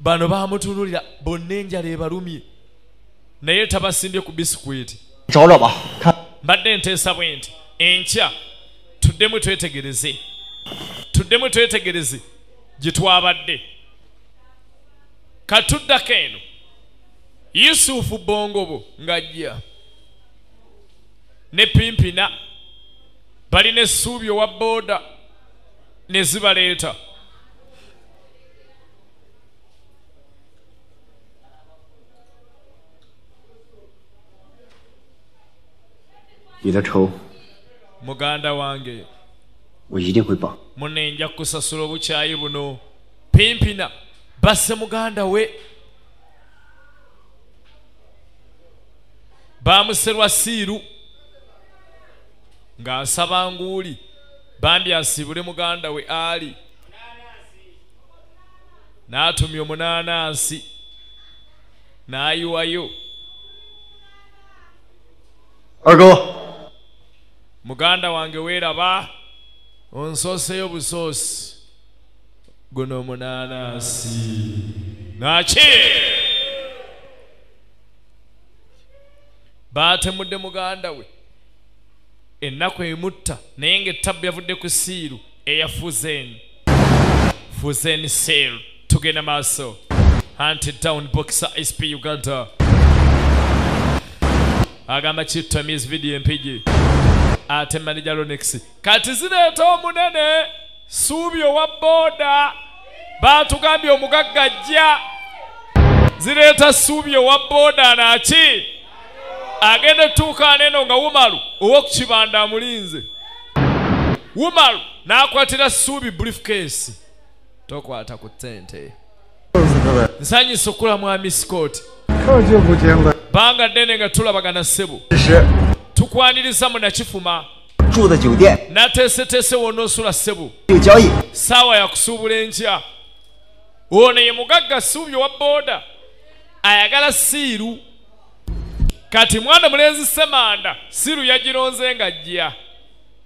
bano bamutunulira bonna enjala ebalumye naye tabasimbye ku bisikwiti kyolaba mbadde nteesa bwe nti enkya tuddemu twetegereze. Tuddemu twetegereze gye twabadde. Katuddako eno yusufu bongobo ng'ajja. Ne pimpina balina essuubi owa booda ne zibaleeta. 你的仇 muganda wange 我一定会报。 munne nja kusasula obukyayi buno pimpina basse muganda we bamuserwa siiru ng'asaba nguuli bambi asiibule muganda we ali n'atumya omunaanansi n'ayiwayo 二哥， muganda wange weeraba. Onsooseyo busoosi guno omunaanansi naki baatemudde muganda we. Ennaku emutta naye ng'ettabbu yavudde ku siiru eya fuzen fuzen sale tugenda maaso. Hunted town boxer sp uganda. Agamba kittomis video empigi ate maneja lonex kati zireeta omunene suubi owa booda baatugambye omugagga jja zireeta suubi owa booda naki agenda etuukaana eno nga wumalu ow'okukibanda amulinze. Wumalu n'akwatira suubi briefcase tokwata ku ssente nsanyisa okulamu amisikoti banga ddene nga tulabagana ssebo. tukwaniriza munakifuma. N'ateeseteese w'onoosula ssebu. Saawa yakusuubula enkya. Ono ye mugagga ssuubi owa booda. Ayagala siiru. Kati mwana mulenzi semanda siiru yagironze nga jja.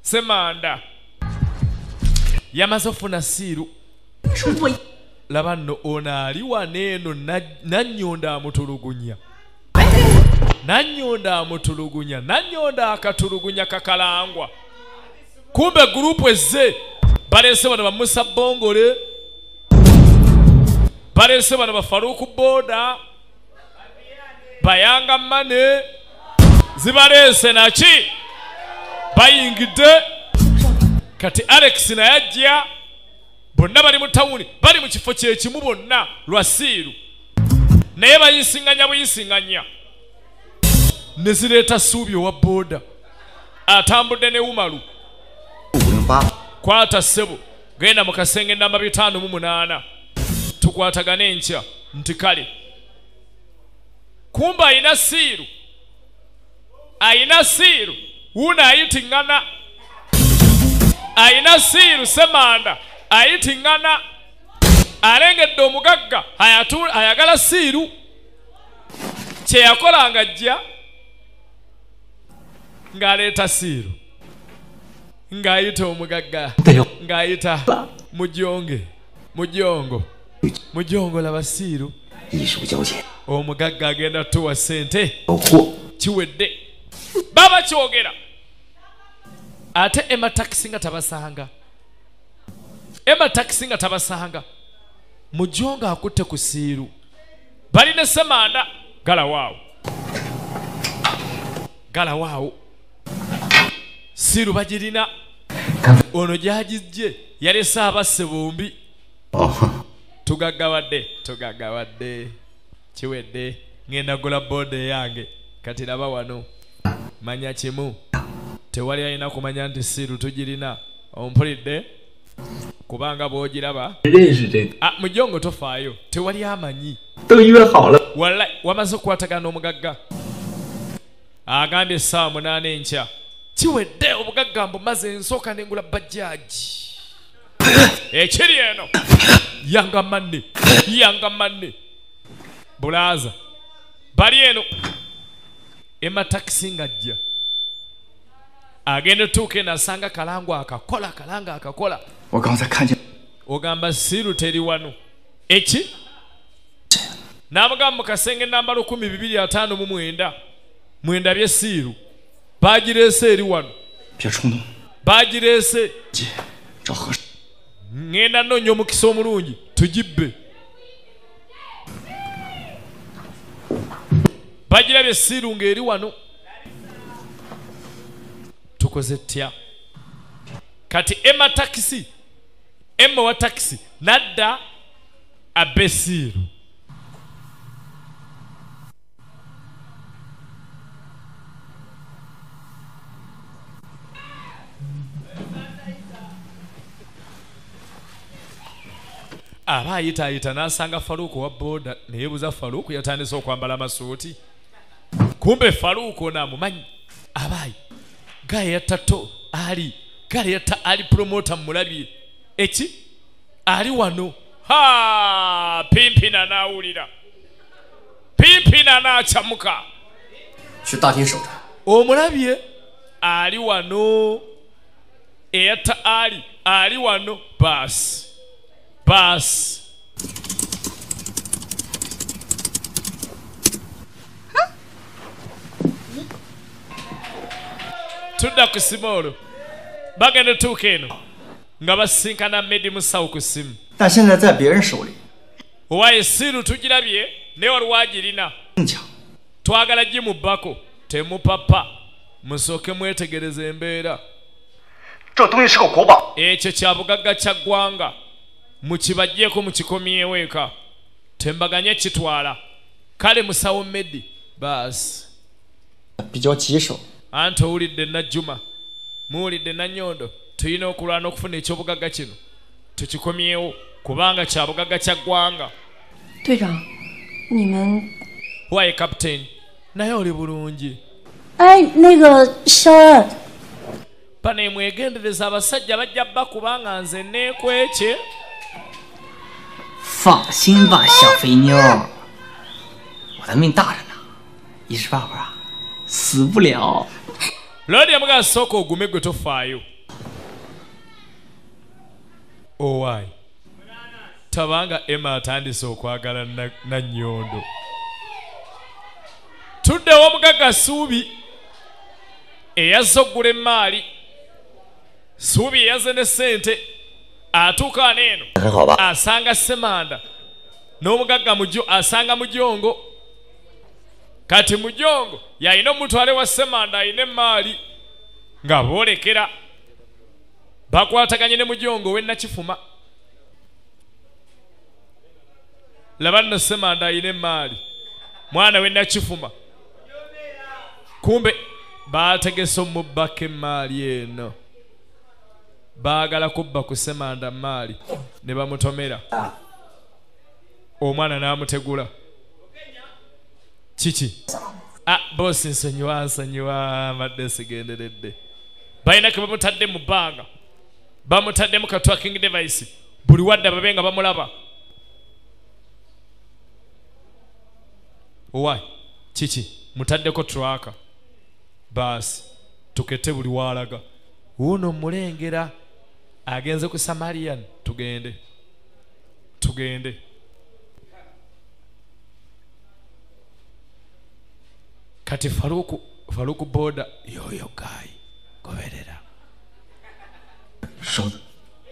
Semanda. Yamaze ofuna siiru. Laba nno ono ali wano eno nannyonda amutulugunya. Nanyonda amutulugunya nanyonda akatulugunya kakalangwa. Kumbe gurupu ezze balese bano bamusa bongole balese bano bafaruku boda bayanga mane zibalese naki bayingidde kati alex naye ajja bonna bali mu tawuni bali mu kifo kyekimu bonna lwa siiru naye bayisiŋŋanya buyisiŋŋanya ne zireeta suubi owa booda. Atambudde ne wumalu kwata ssebo. Genda mu kasenge namba bitaano mu munaana. Tukwatagane enkya nti kale. Kumba ayina siiru ayina siiru wuno ayitiŋŋana. Ayina siiru semanda. Ayitiŋŋana. Alengedde omugagga. Ayagala siiru kyeyakolanga ajja ng'aleeta siiro. Ng'ayita omugagga. Ng'ayita mujonge mujongo mujongo laba siiru omugagga agenda tuwa ssente. Kiwedde. Baba kyogera. Ate ema takisi nga tabasanga. Ema takisi nga tabasanga. Mujonga akutte ku siiru balina semanda galawaawo galawaawo si lubagirina ono gyagijje yalese abasse bombi tugaggawadde tugaggawadde kiwedde ŋenda gula booda eyange. Kati laba wano manya kimu. Tewali alina kumanya nti siiru tugirina. Ompulidde kubanga bw'ogiraba. Ah, Mujongo tofaayo tewali amanyi. Wamaze okukwatagana omugagga agambye essaawa munaana enkya. kiwedde obugagga mbu maze nsooka nengula bajjaji ekiri eno. Yanga manne yanga manne. Bulaaza bali eno. Ema takisi ng'ajja. Agenda otuuka eno asanga kalangu akakola. Kalanga akakola ogamba siiru teri wano. Eki? N'amugamba mu kasenge nambala 1 2 5 mu mwenda. Mwendabye siiru. bagirese eri wano. Bagirese ŋŋenda noonya omukisa omulungi tugibbe. Bagirabye esiiru ng'eri wano. Tukoze tya kati ema takisi ema wa takisi nadda abesiiru aba ayitaayita n'asanga faluuko wa booda neyeebuza faluuko yatandise okwambala amasuuti kumbe faluuko naamumanyi abayi gaali yatta to ali gaali yatta ali promota mulabye eki? Ali wano. Ha pimpina n'awulira. Pimpina n'acyamuka omulabye ali wano. Eyatta ali ali wano. Baasi. pass. tudda ku simu olwo bagenda otuuka eno nga basisinkana medi musawo ku simu owa esiru tugirabye naye waliwagirina twagala gimubbako temupapa musooke mwetegereze embeera ekyo kyabugagga kya ggwanga mukibaggyeko mukikomyewo eka tembaganye kitwala. Kale musawo meddi baasi. Anti owulidde najjuma muwulidde nanyondo tulina okulwana okufuna ekyobugagga kino. Tukikomyewo kubanga kya bugagga kya ggwanga. Waye captain? Naye oli bulungi. Bano emwegendereza abasajja bajja bakuba nga nze neekwekye 放心吧，小肥妞儿，我的命大着呢，一时半会儿啊 死不了。 lodi yamugaa sooka ogume gwe tofaayo owaayi tabanga emma atandise okwagala na- nannyondo tuddewo omugagga suubi eyazze oggula emaali suubi eyazze ne ssente Atuuka neeno asanga semanda n'omugagga mujo asanga mujongo kati mujongo yalina omutwale wa semanda alina emaali nga boolekera. Bakwataganye ne mujongo w'ennakifuma laba nno semanda alina emaali mwana w'ennakifuma kumbe baategese omubbako emaali eno baagala kubba ku semanda maali ne bamutomera. Omwana n'amutegula. Kiki? Ah, boosi nsonyiwa nsonyiwa mbadde sigenderedde. Balina ke bamutadde mu bbanga. Bamutaddemu ka tracking device buli wadde babe nga bamulaba. Owa kiki? Mutaddeko traka baasi. Tukete buli waalaga wuuno mulengera agenze ku samarian tugende. Tugende. Kati faluku faluku boda yoyo gayi goberera.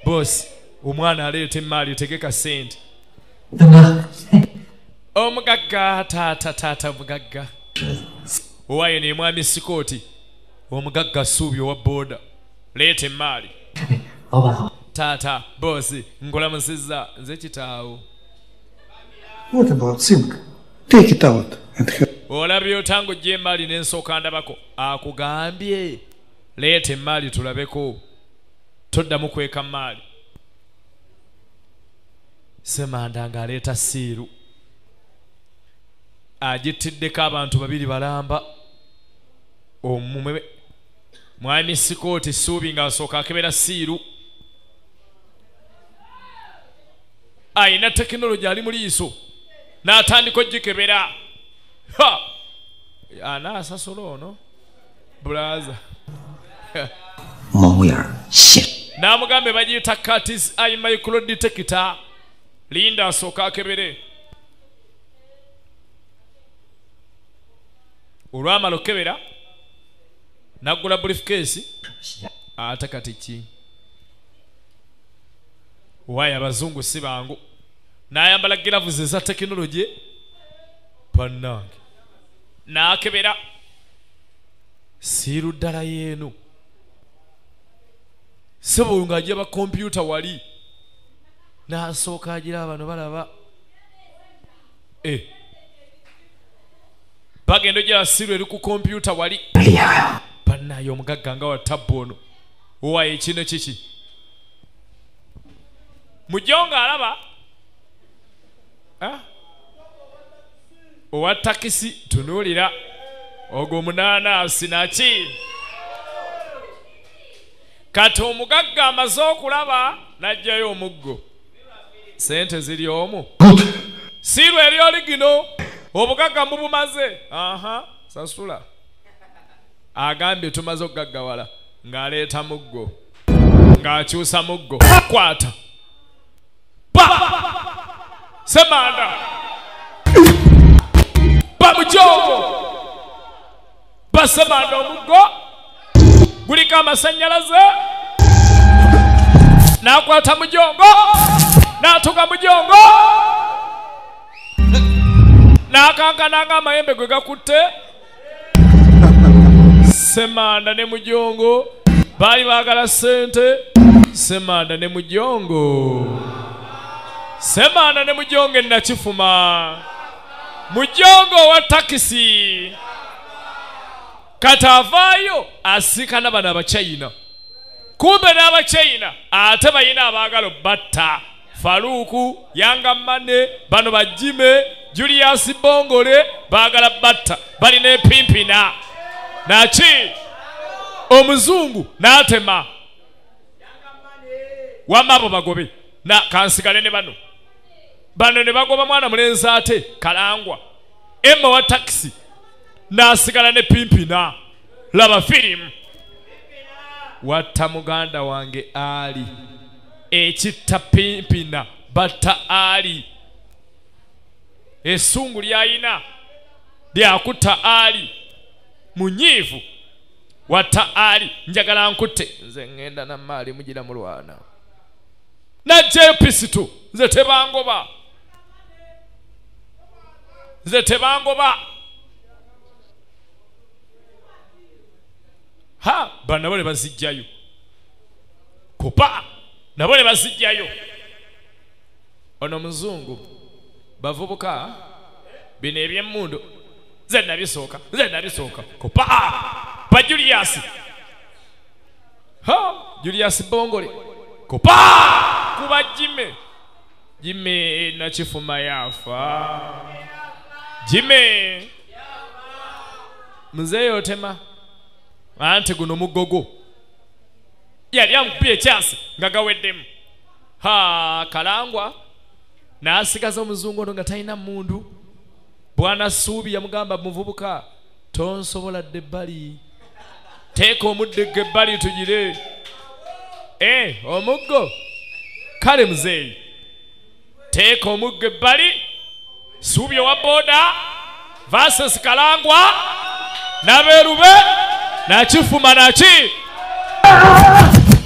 Bosi omwana aleeta emaali tegeka sente <laughs> omugagga taata taata omugagga. Owayo ne mwami sikooti omugagga suubi owa boda leeta emaali taata bosi nkulamusizza nze kitaawo. What about Simk? Take it out and help. olabye otanga ojja emaali n'ensooka ndabako akugambye. Leeta emaali tulabeko. Toddamu kweka maali semanda ng'aleeta siiru agittiddeko abantu babiri balamba. Omume mwami sikooti suubi ng'asooka akebera siiru ayina tekinologi ali mu liiso n'atandika ogikebera. Anaasasula ono. Bulaza n'amugamba bagiyita catis i microdetecta linda asooka akebere. Olwamala okukebera n'aggula briefcase. Ate kati ki? Waayo abazungu si bangu. N'ayambala giravuzi eza tekinologi pannange. N'akebera. Siiru ddala yeenu. Sebo ng'ajja ba kompyuta wali. N'asooka agira bano balaba. E bagenda ogira siiru eri ku kompyuta wali. Bannaye omugagga nga wa tabbu ono owaye kino kiki mujjo ng'alaba Ah? owa takisi tunuulira ogwo omunaanaasi naki kati omugagga amaze okulaba n'ajjayo omuggo. Sente ziri omu. Siiru eri oli gino obugagga mubumaze. Aha sasula. Agambye tumaze okugaggawala ng'aleeta muggo. Ng'akyusa muggo. Kwata semanda bamujongo basemanda omuggo guliko amasanyalaze. N'akwata mujongo n'atuga mujongo n'akankana ng'amayembe gwe gakutte. Semanda ne mujongo baali baagala sente semanda ne mujongo semanda ne mujongo enakifuma mujongo wa takisi. Kati avaayo asiikana bano abachina kumbe n'abachina ate bayina abaagala obbatta. Faluuku yanga mane bano bajime julius bongole baagala batta balina epimpina naki? Omuzungu n'atema. Wamma abo bagobe. Kansigale ne bano bano ne bagoba mwana mulenzi ate kalangwa. Emma wa takisi n'asigala ne pimpina. Laba firimu. Watta muganda wange ali. Ekitta pimpina batta ali. Essungu lyayina lyakutta ali. Munyiivu watta ali. Njagala nkutte. Nze ŋŋenda nammaali mugira mulwana najjayo pisitu nze tebangoba nze tebangoba. Ha bano nabo ne bazijjayo kupa nabo ne bazijjayo ono muzungu bavubuka bino ebyemmundu nze nabisooka nze nabisooka. Kupa pa julius. Ha julius bongole. Kupa kuba jime jime nakifuma yafa jime muzeeyo otema anti guno mugogo. Yali amukubye ekyasi nga gaweddemu ha kalangwa. N'asigaza omuzungu ono nga talina mundu bwana suubi yamugamba muvubuka tonsobola dde ebbali. Teeka omuddego ebbali tugire. E omuggo. Kale muzeeyi teeka omuggo ebbali suubi owa booda vases kalangwa n'abeerube nakifuma naki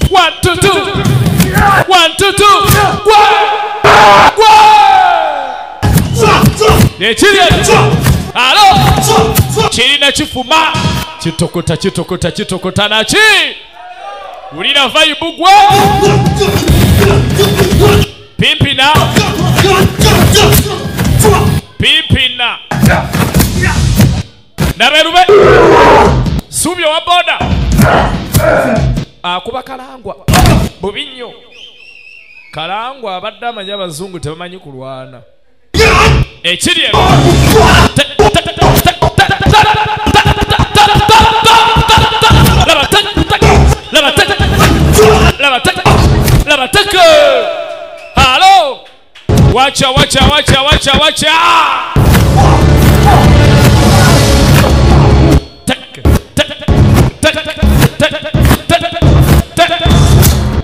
One, two, two. One, two, two. Gwa! Gwa! ekiri alo kirina kifuma kitokota kitokota kitokota naki wulira vayibu gwe pimpina pimpina naberube suubi owa boda. Akuba kalangwa. Bubi nnyo kalangwa abadde amanyi abazungu tebamanyi kulwana. Ekiri eno. Laba teke. Halo wacha wacha wacha wacha wacha!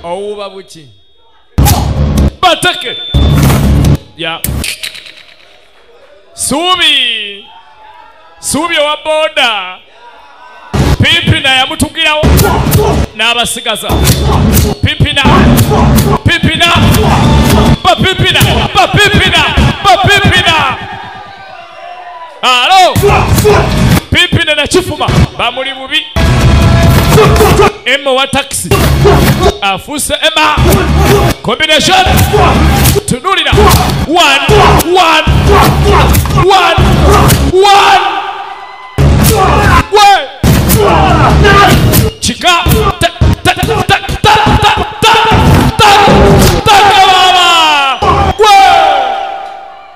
Owuba buki bateke. Ya. Suubi suubi owa boda. Pimpina yamutugirawo n'abasigaza pimpina pimpina bapimpina bapimpina bapimpina alo pimpina nakifuma bamuli bubi. Emma wa taxi afuuse emma combination tunulira one one one one. We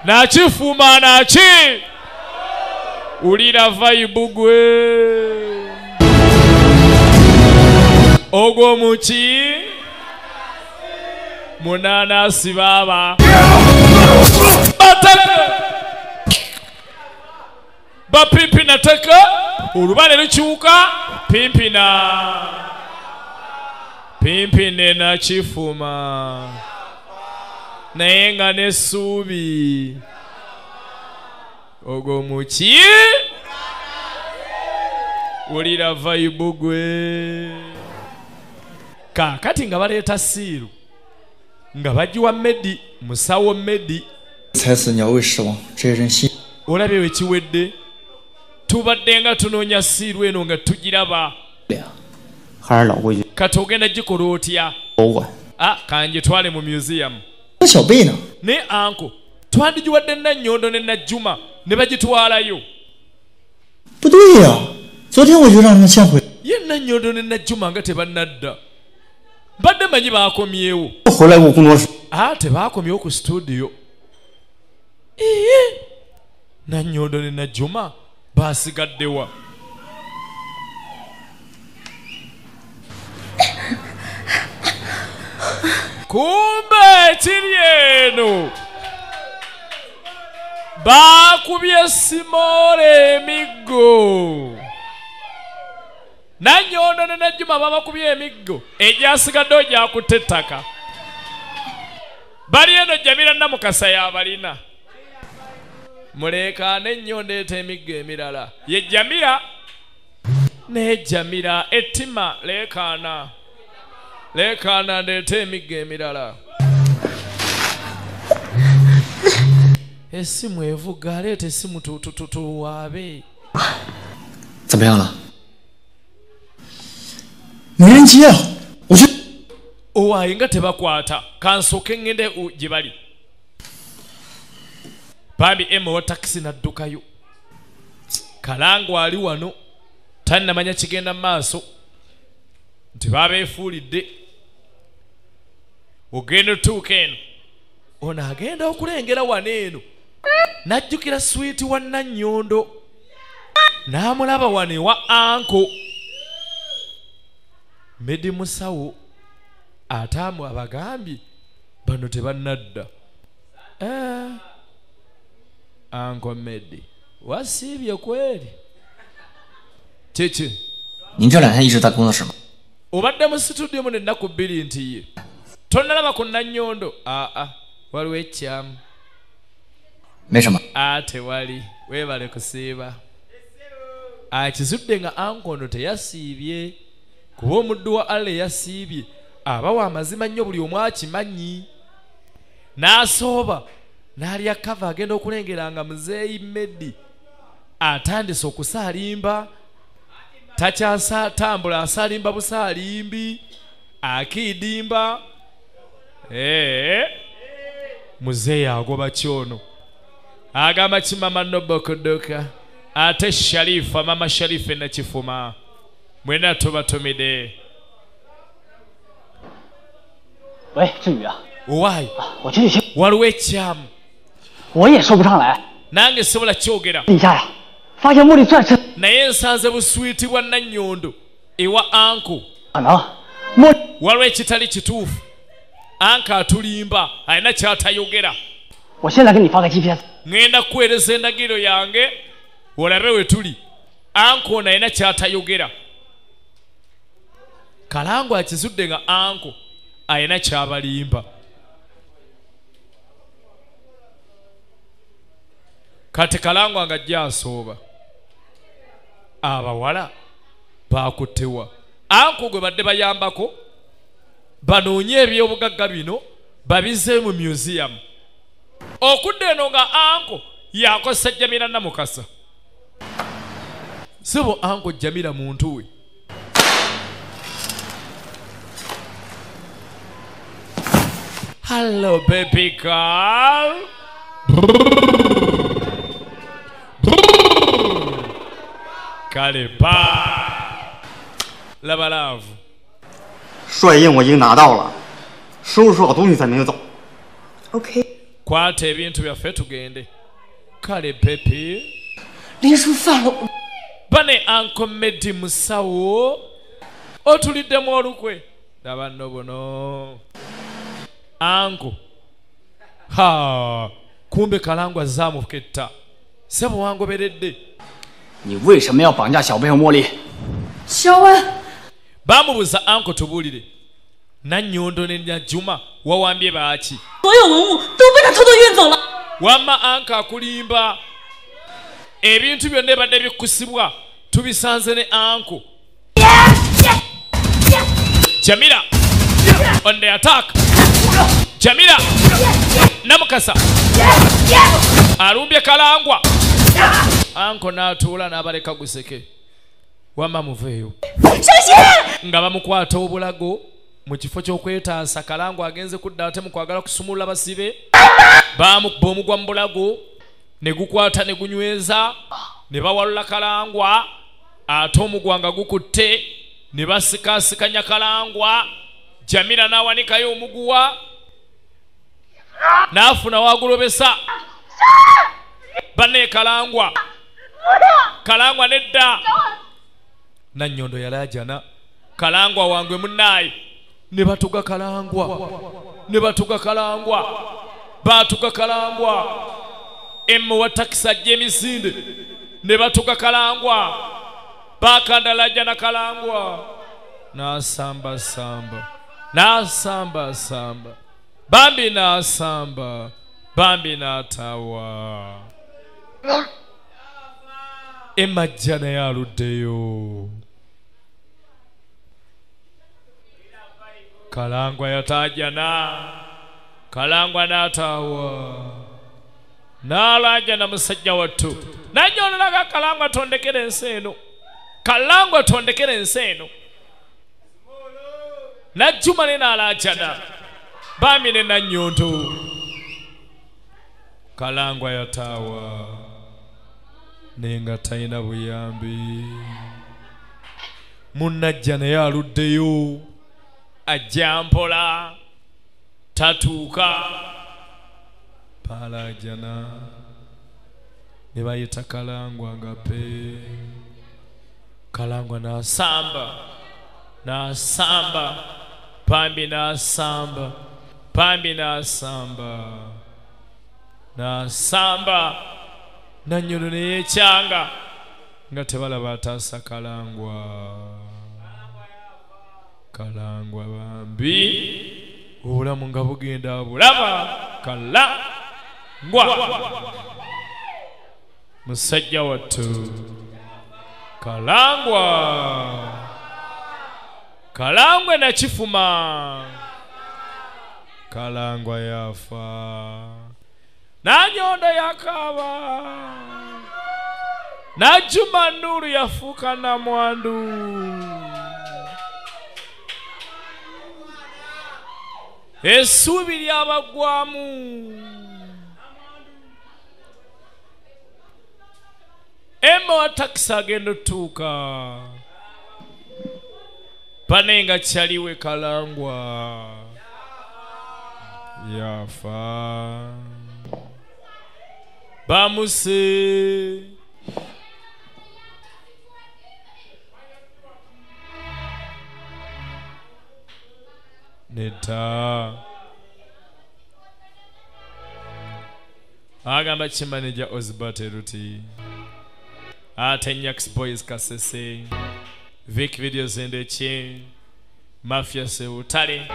nakifuma naki ulira vaibu gwe. Ogwo muki munanasi baba. Bataka bapimpina teka olubale lukiwuka pimpina. Pimpine nakifuma naye nga n'essuubi ogwo muki wulira vayibu gwe. Kaakati nga baleeta siiru nga bagiwa medi musawo medi olabye wekiwedde tubadde nga tunoonya siiru eno nga tugiraba. Kati ogenda gikola otya? Ah, kanje twale mu museum. what shall be now naye anko twandigiwadde nanyondo ne najjuma ne bagitwalayo. But we are zotya wejulanakyankwe ye nanyondo ne najjuma nga tebannadda. Badde manyi baakomyewo. A ah, tebaakomyewo ku situdiyo ee nanyondo ne najjuma baasigaddewa. Kumbe ekiri eno baakubye simoola emiggo. Nanyondo ne najjuma babakubye emiggo. Egyasigadde ogyakutte ettaka bali eno jamira namukasa yabalina muleekaana ennyo ndeeta emiggo emirala. Ye jamira nejamira ettima leekaana leekaana ndeete emigga emirala esimu evuga aleeta esimu tuwaabe zamyala naye nkiya owaayi nga tebakwata kansooke ŋŋende gye bali. Bambi emuwa takisi naddukayo. Kalangwa ali wano tannamanya kigenda mu maaso nti babeefuulidde ogenda otuuka eno ono agenda okulengera wano eno n'ajjukira swiiti wa nannyondo n'amulaba wano ewa anko medi musawo ate amwe abagambye bano tebannadda Eh, anko medi wasiibye kweri kiki 您这两天一直在工作室吗？ obadde mu situdiyo mu nennaku bbiri nti ye tonalaba ku nanyondo aa ah, ah, waliwo ekyamu. Ah, tewali weebale kusiiba. Akizudde nga ankondo teyasiibye kuba omuddu wa alla eyasiibye abawa amazima nnyo buli omu akimanyi. N'asooba n'alya kava agenda okulengera nga muzeeyi meddi atandise okusaalimba takyatambula asaalimba busaalimbi akiidimba Eh? muzeeyi agoba ki ono? Agamba ki mama nobokodoka ate shalifa mama shalifa enakifuma mwena tubatumidde owaayi waliwo ekyamu nange sobola kyogera. Naye nsanze buswiiti bwa nanyondo ewa anku waliwo ekitali kituufu. anka atulimba alina kyatayogera. Ŋŋenda kukuweereza endagiro yange olabe we tuli. Anko ono alina kyatayogera. Kalango akizudde nga anko alina kyabalimba. Kati kalangwa nga ajja asooba. Abawala bakuttewa anko gwe badde bayambako banoonye ebyobugagga bino babize mu museum. Okudda eno nga anko yakosa jamira namukasa. Sibo anko jamira muntu we. Hallo baby girl. Kale pa. Laba laavu 帅印我已经拿到了，收拾好东西才能走。kwata ebintu byaffe tugende kale pepi 林叔犯了，bane ankomedi musawo otuliddemu olukwe laba nno buno anko ha kumbe kalangwa zaamuketta sebo wangoberedde 你为什么要绑架小朋友茉莉？肖恩，bamubuuza anko tubuulire. Nanyondo ne juma wawambye baaki? Wamma anka akulimba. Ebintu byonna ebadde bikkusibwa tubisanze ne anko. Jamira on the attack. Jamira namukasa. Alumbye kalangwa. Anko n'atuula n'abaleka guseke. Wamma muveeyo. Nga bamukwata obulago mu kifo ky'okwetaasa kalangwa agenze kudda ate mu kwagala kusumulula basibe. Baamukuba omugwa mu bulago ne gukwata ne gunyweza ne bawalula kalangwa ate omugwa nga gukutte ne basikaasikanya kalangwa. Jamira n'awanikayo omuguwa n'afuna wagulobesa banne kalangwa. Kalangwa nedda nannyondo yalaajana kalangwa wange munaayi ne batuga kalangwa. Ne batuga kalangwa. Baatuga kalangwa. Emma wa takisi ajja emisinde. Ne batuka kalangwa. Bakandalajja na kalangwa n'asambasamba n'asambasamba bambi n'asamba. Bambi n'atawa. Emajja naye aluddeyo kalangwa yatajana kalangwa n'ataawa n'alajja na musajja wattu najja olulaga kalangwa tondekera ensi eno kalangwa tondekera ensi eno najjuma ne n'alajana bambi ne nannyonto kalangwa yataawa naye nga talina buyambi munnajja naye aluddeyo ajja mpola tatuuka. Palajana ne bayita kalangwa nga pe. Kalangwa n'asamba n'asamba. Pambi n'asamba pambi n'asamba. N'asamba nanyono neyekyanga nga tebalaba ataasa kalangwa kalangwa bambi obulamu nga bugenda bulaba. Kalangwa. Musajja wattu. Kalangwa. Kalangwe nakifuma. Kalangwa yafa. Nanyondo yakaba najuma nuru yafuuka na essuubi lyabagwamu emma wa takisi agenda otuuka. Pane nga kyaliwe kalangwa yafa. Bamuse nedda agamba kimaneja ozibateluti ate nyax boys kasese. Vic videos endeki mafia seutale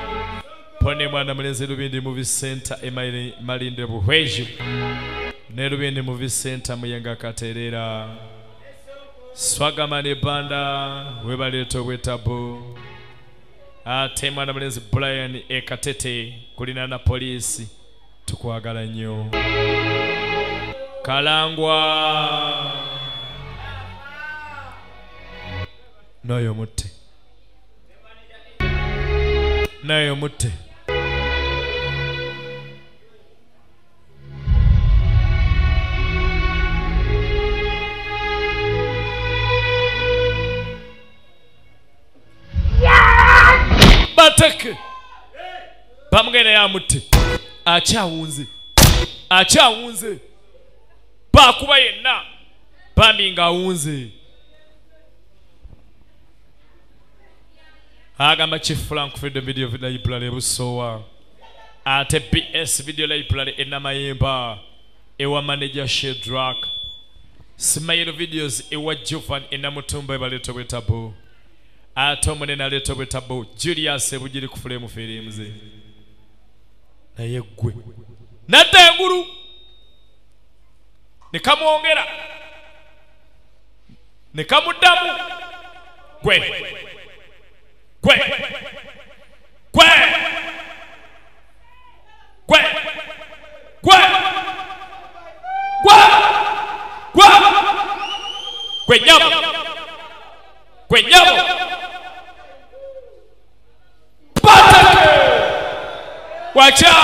pone mwana mulenzi lubindi movie center e malinde buhweju. Ne lubindi movie center muyenga katerera. Swagamane banda webaleeta obwetabu ate mwana mulenzi brian ekatete kulina na poliisi tukwagala nnyo. Kalangwa! N'oyo mutte n'oyo mutte bamugenda yamutte. Akyawunze akyawunze bakuba yenna. Bambi ngaawunze agamba chief frank freedom video library ebusowa ate bs video library enamayemba ewa manager shedrak smile videos ewa jovan enamutumba ebaleeta bwetabu ate omunene aleeta bwetabu julius ebugiri ku fulemu firimuze naye gwe nadda engulu ne kamwongera ne kamuddamu gwe gwe gwe gwe gwe gwe gwe gwe nyabo gwe nyabo wacha!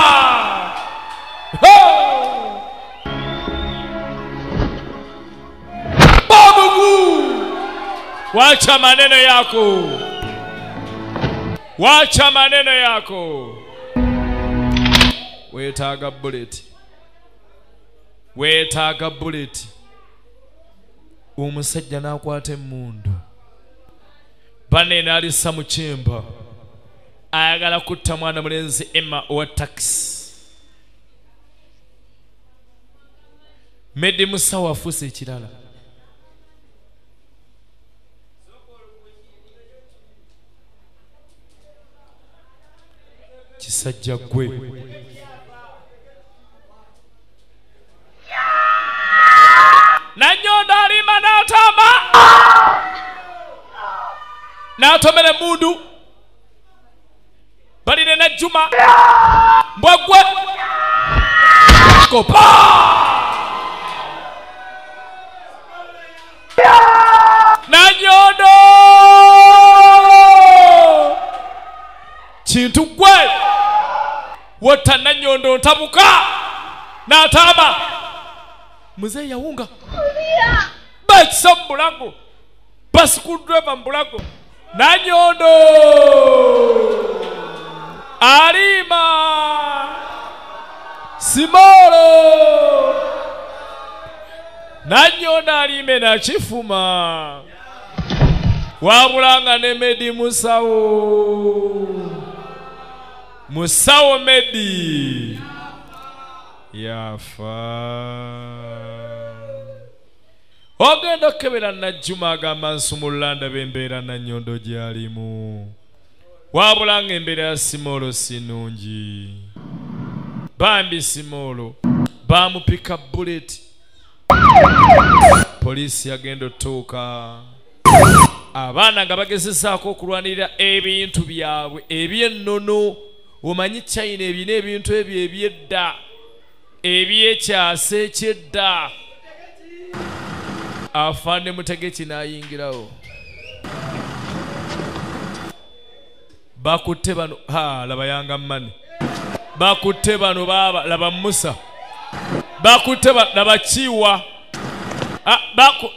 Babugu wacha maneno yako! Wacha maneno yako! Weetaaga buleti weetaaga buleti omusajja n'akwata emmundu. Banene alisa mu kyemba ayagala kutta mwana mulenzi emma owa takisi medi musawo afuuse ekirala. Kisajja gwe. Nanyondo alima n'atamba n'atomera emundu najjuma mbwagwe. Kopa. Nanyondo kintu gwe wotta nanyondo ntabuka. N'atamba muzeeyi yawunga bakisa mu bulago basikudreva mu bulago nanyondo alima simolo nanyondo alime nakifuma. Wabulanga ne medi musawo. Musawo medi. Yafa. Ogenda okukebera najjuma agamba nsumulula ndaba embeera nanyondo gyalimu wabula nga embeera ya simoolo si nungi bambi simoolo bamupika buleti poliisi yagenda otuuka. Abaana nga bagezesaako okulwanirira ebintu byabwe ebyennono. Omanyi china ebina ebintu ebyo ebyedda ebyekyasa ekyedda. Afande mutegeki n'ayingirawo bakutte bano laba yanga mani bakutte bano baaba laba musa. Bakutte laba kiwa.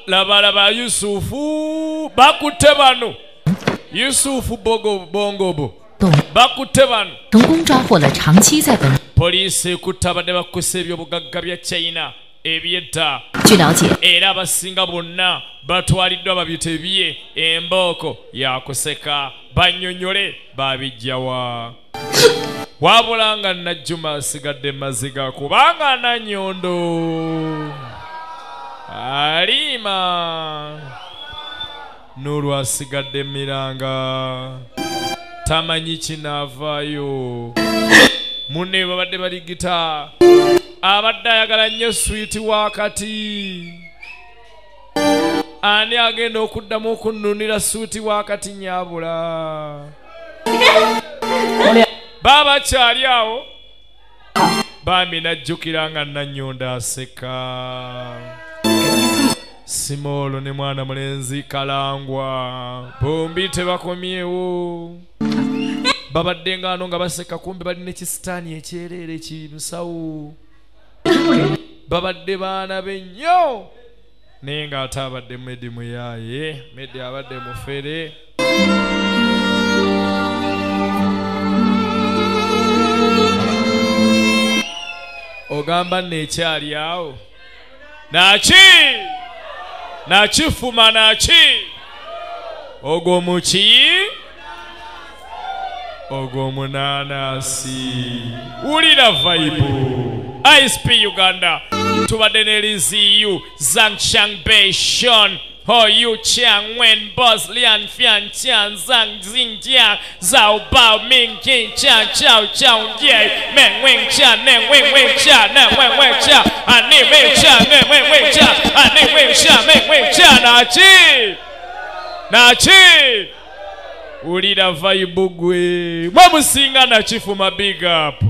Laba laba yusufu. Bakutte bano. Yusufu bongobo. Bakutte bano. Poliisi ekutte abadde bakukusa ebyobugagga bya china. ebyetta era abasinga bonna batwaliddwa babitebye embooko yakuseka bannyonnyole babijjawa wabula nga najjuma asigadde maziga kubanga nanyondo. Aliima n'olwasigadde miranga. Tamanyi kinaavaayo munne babadde bali gitaa abadde ayagala nnyo switi wakati. Ani agenda okuddamu okunnunira suuti wakati nyabula? Baba kyali awo. Bambi najjukira nga nanyonda aseka. Simoolo ne mwana mulenzi kalangwa. Bombi tebakomyewo. Babadde ngaano nga baseka kumbi balina ekisitaani ekyereere ekimusawo babadde baana be nnyo. Naye ng'ate abadde medi muyaaye medi abadde mufere ogamba neekyali awo naki? Nakifuma naki? Ogwo muki ogwo munanasi. Wulira vaibu isp uganda. Tubadde ne liziyu zangshang bei shon hoyu chiang wen bos lian fian chiang zang zing jiang zao bao ming jing chiang chao chao ye men wing cha ne wing wing cha ne wing wing cha ani wing cha ne wing wing cha ani wing cha men wing cha na chi na chi ulira vaibu gwe. Mwamusinga nakifuma big up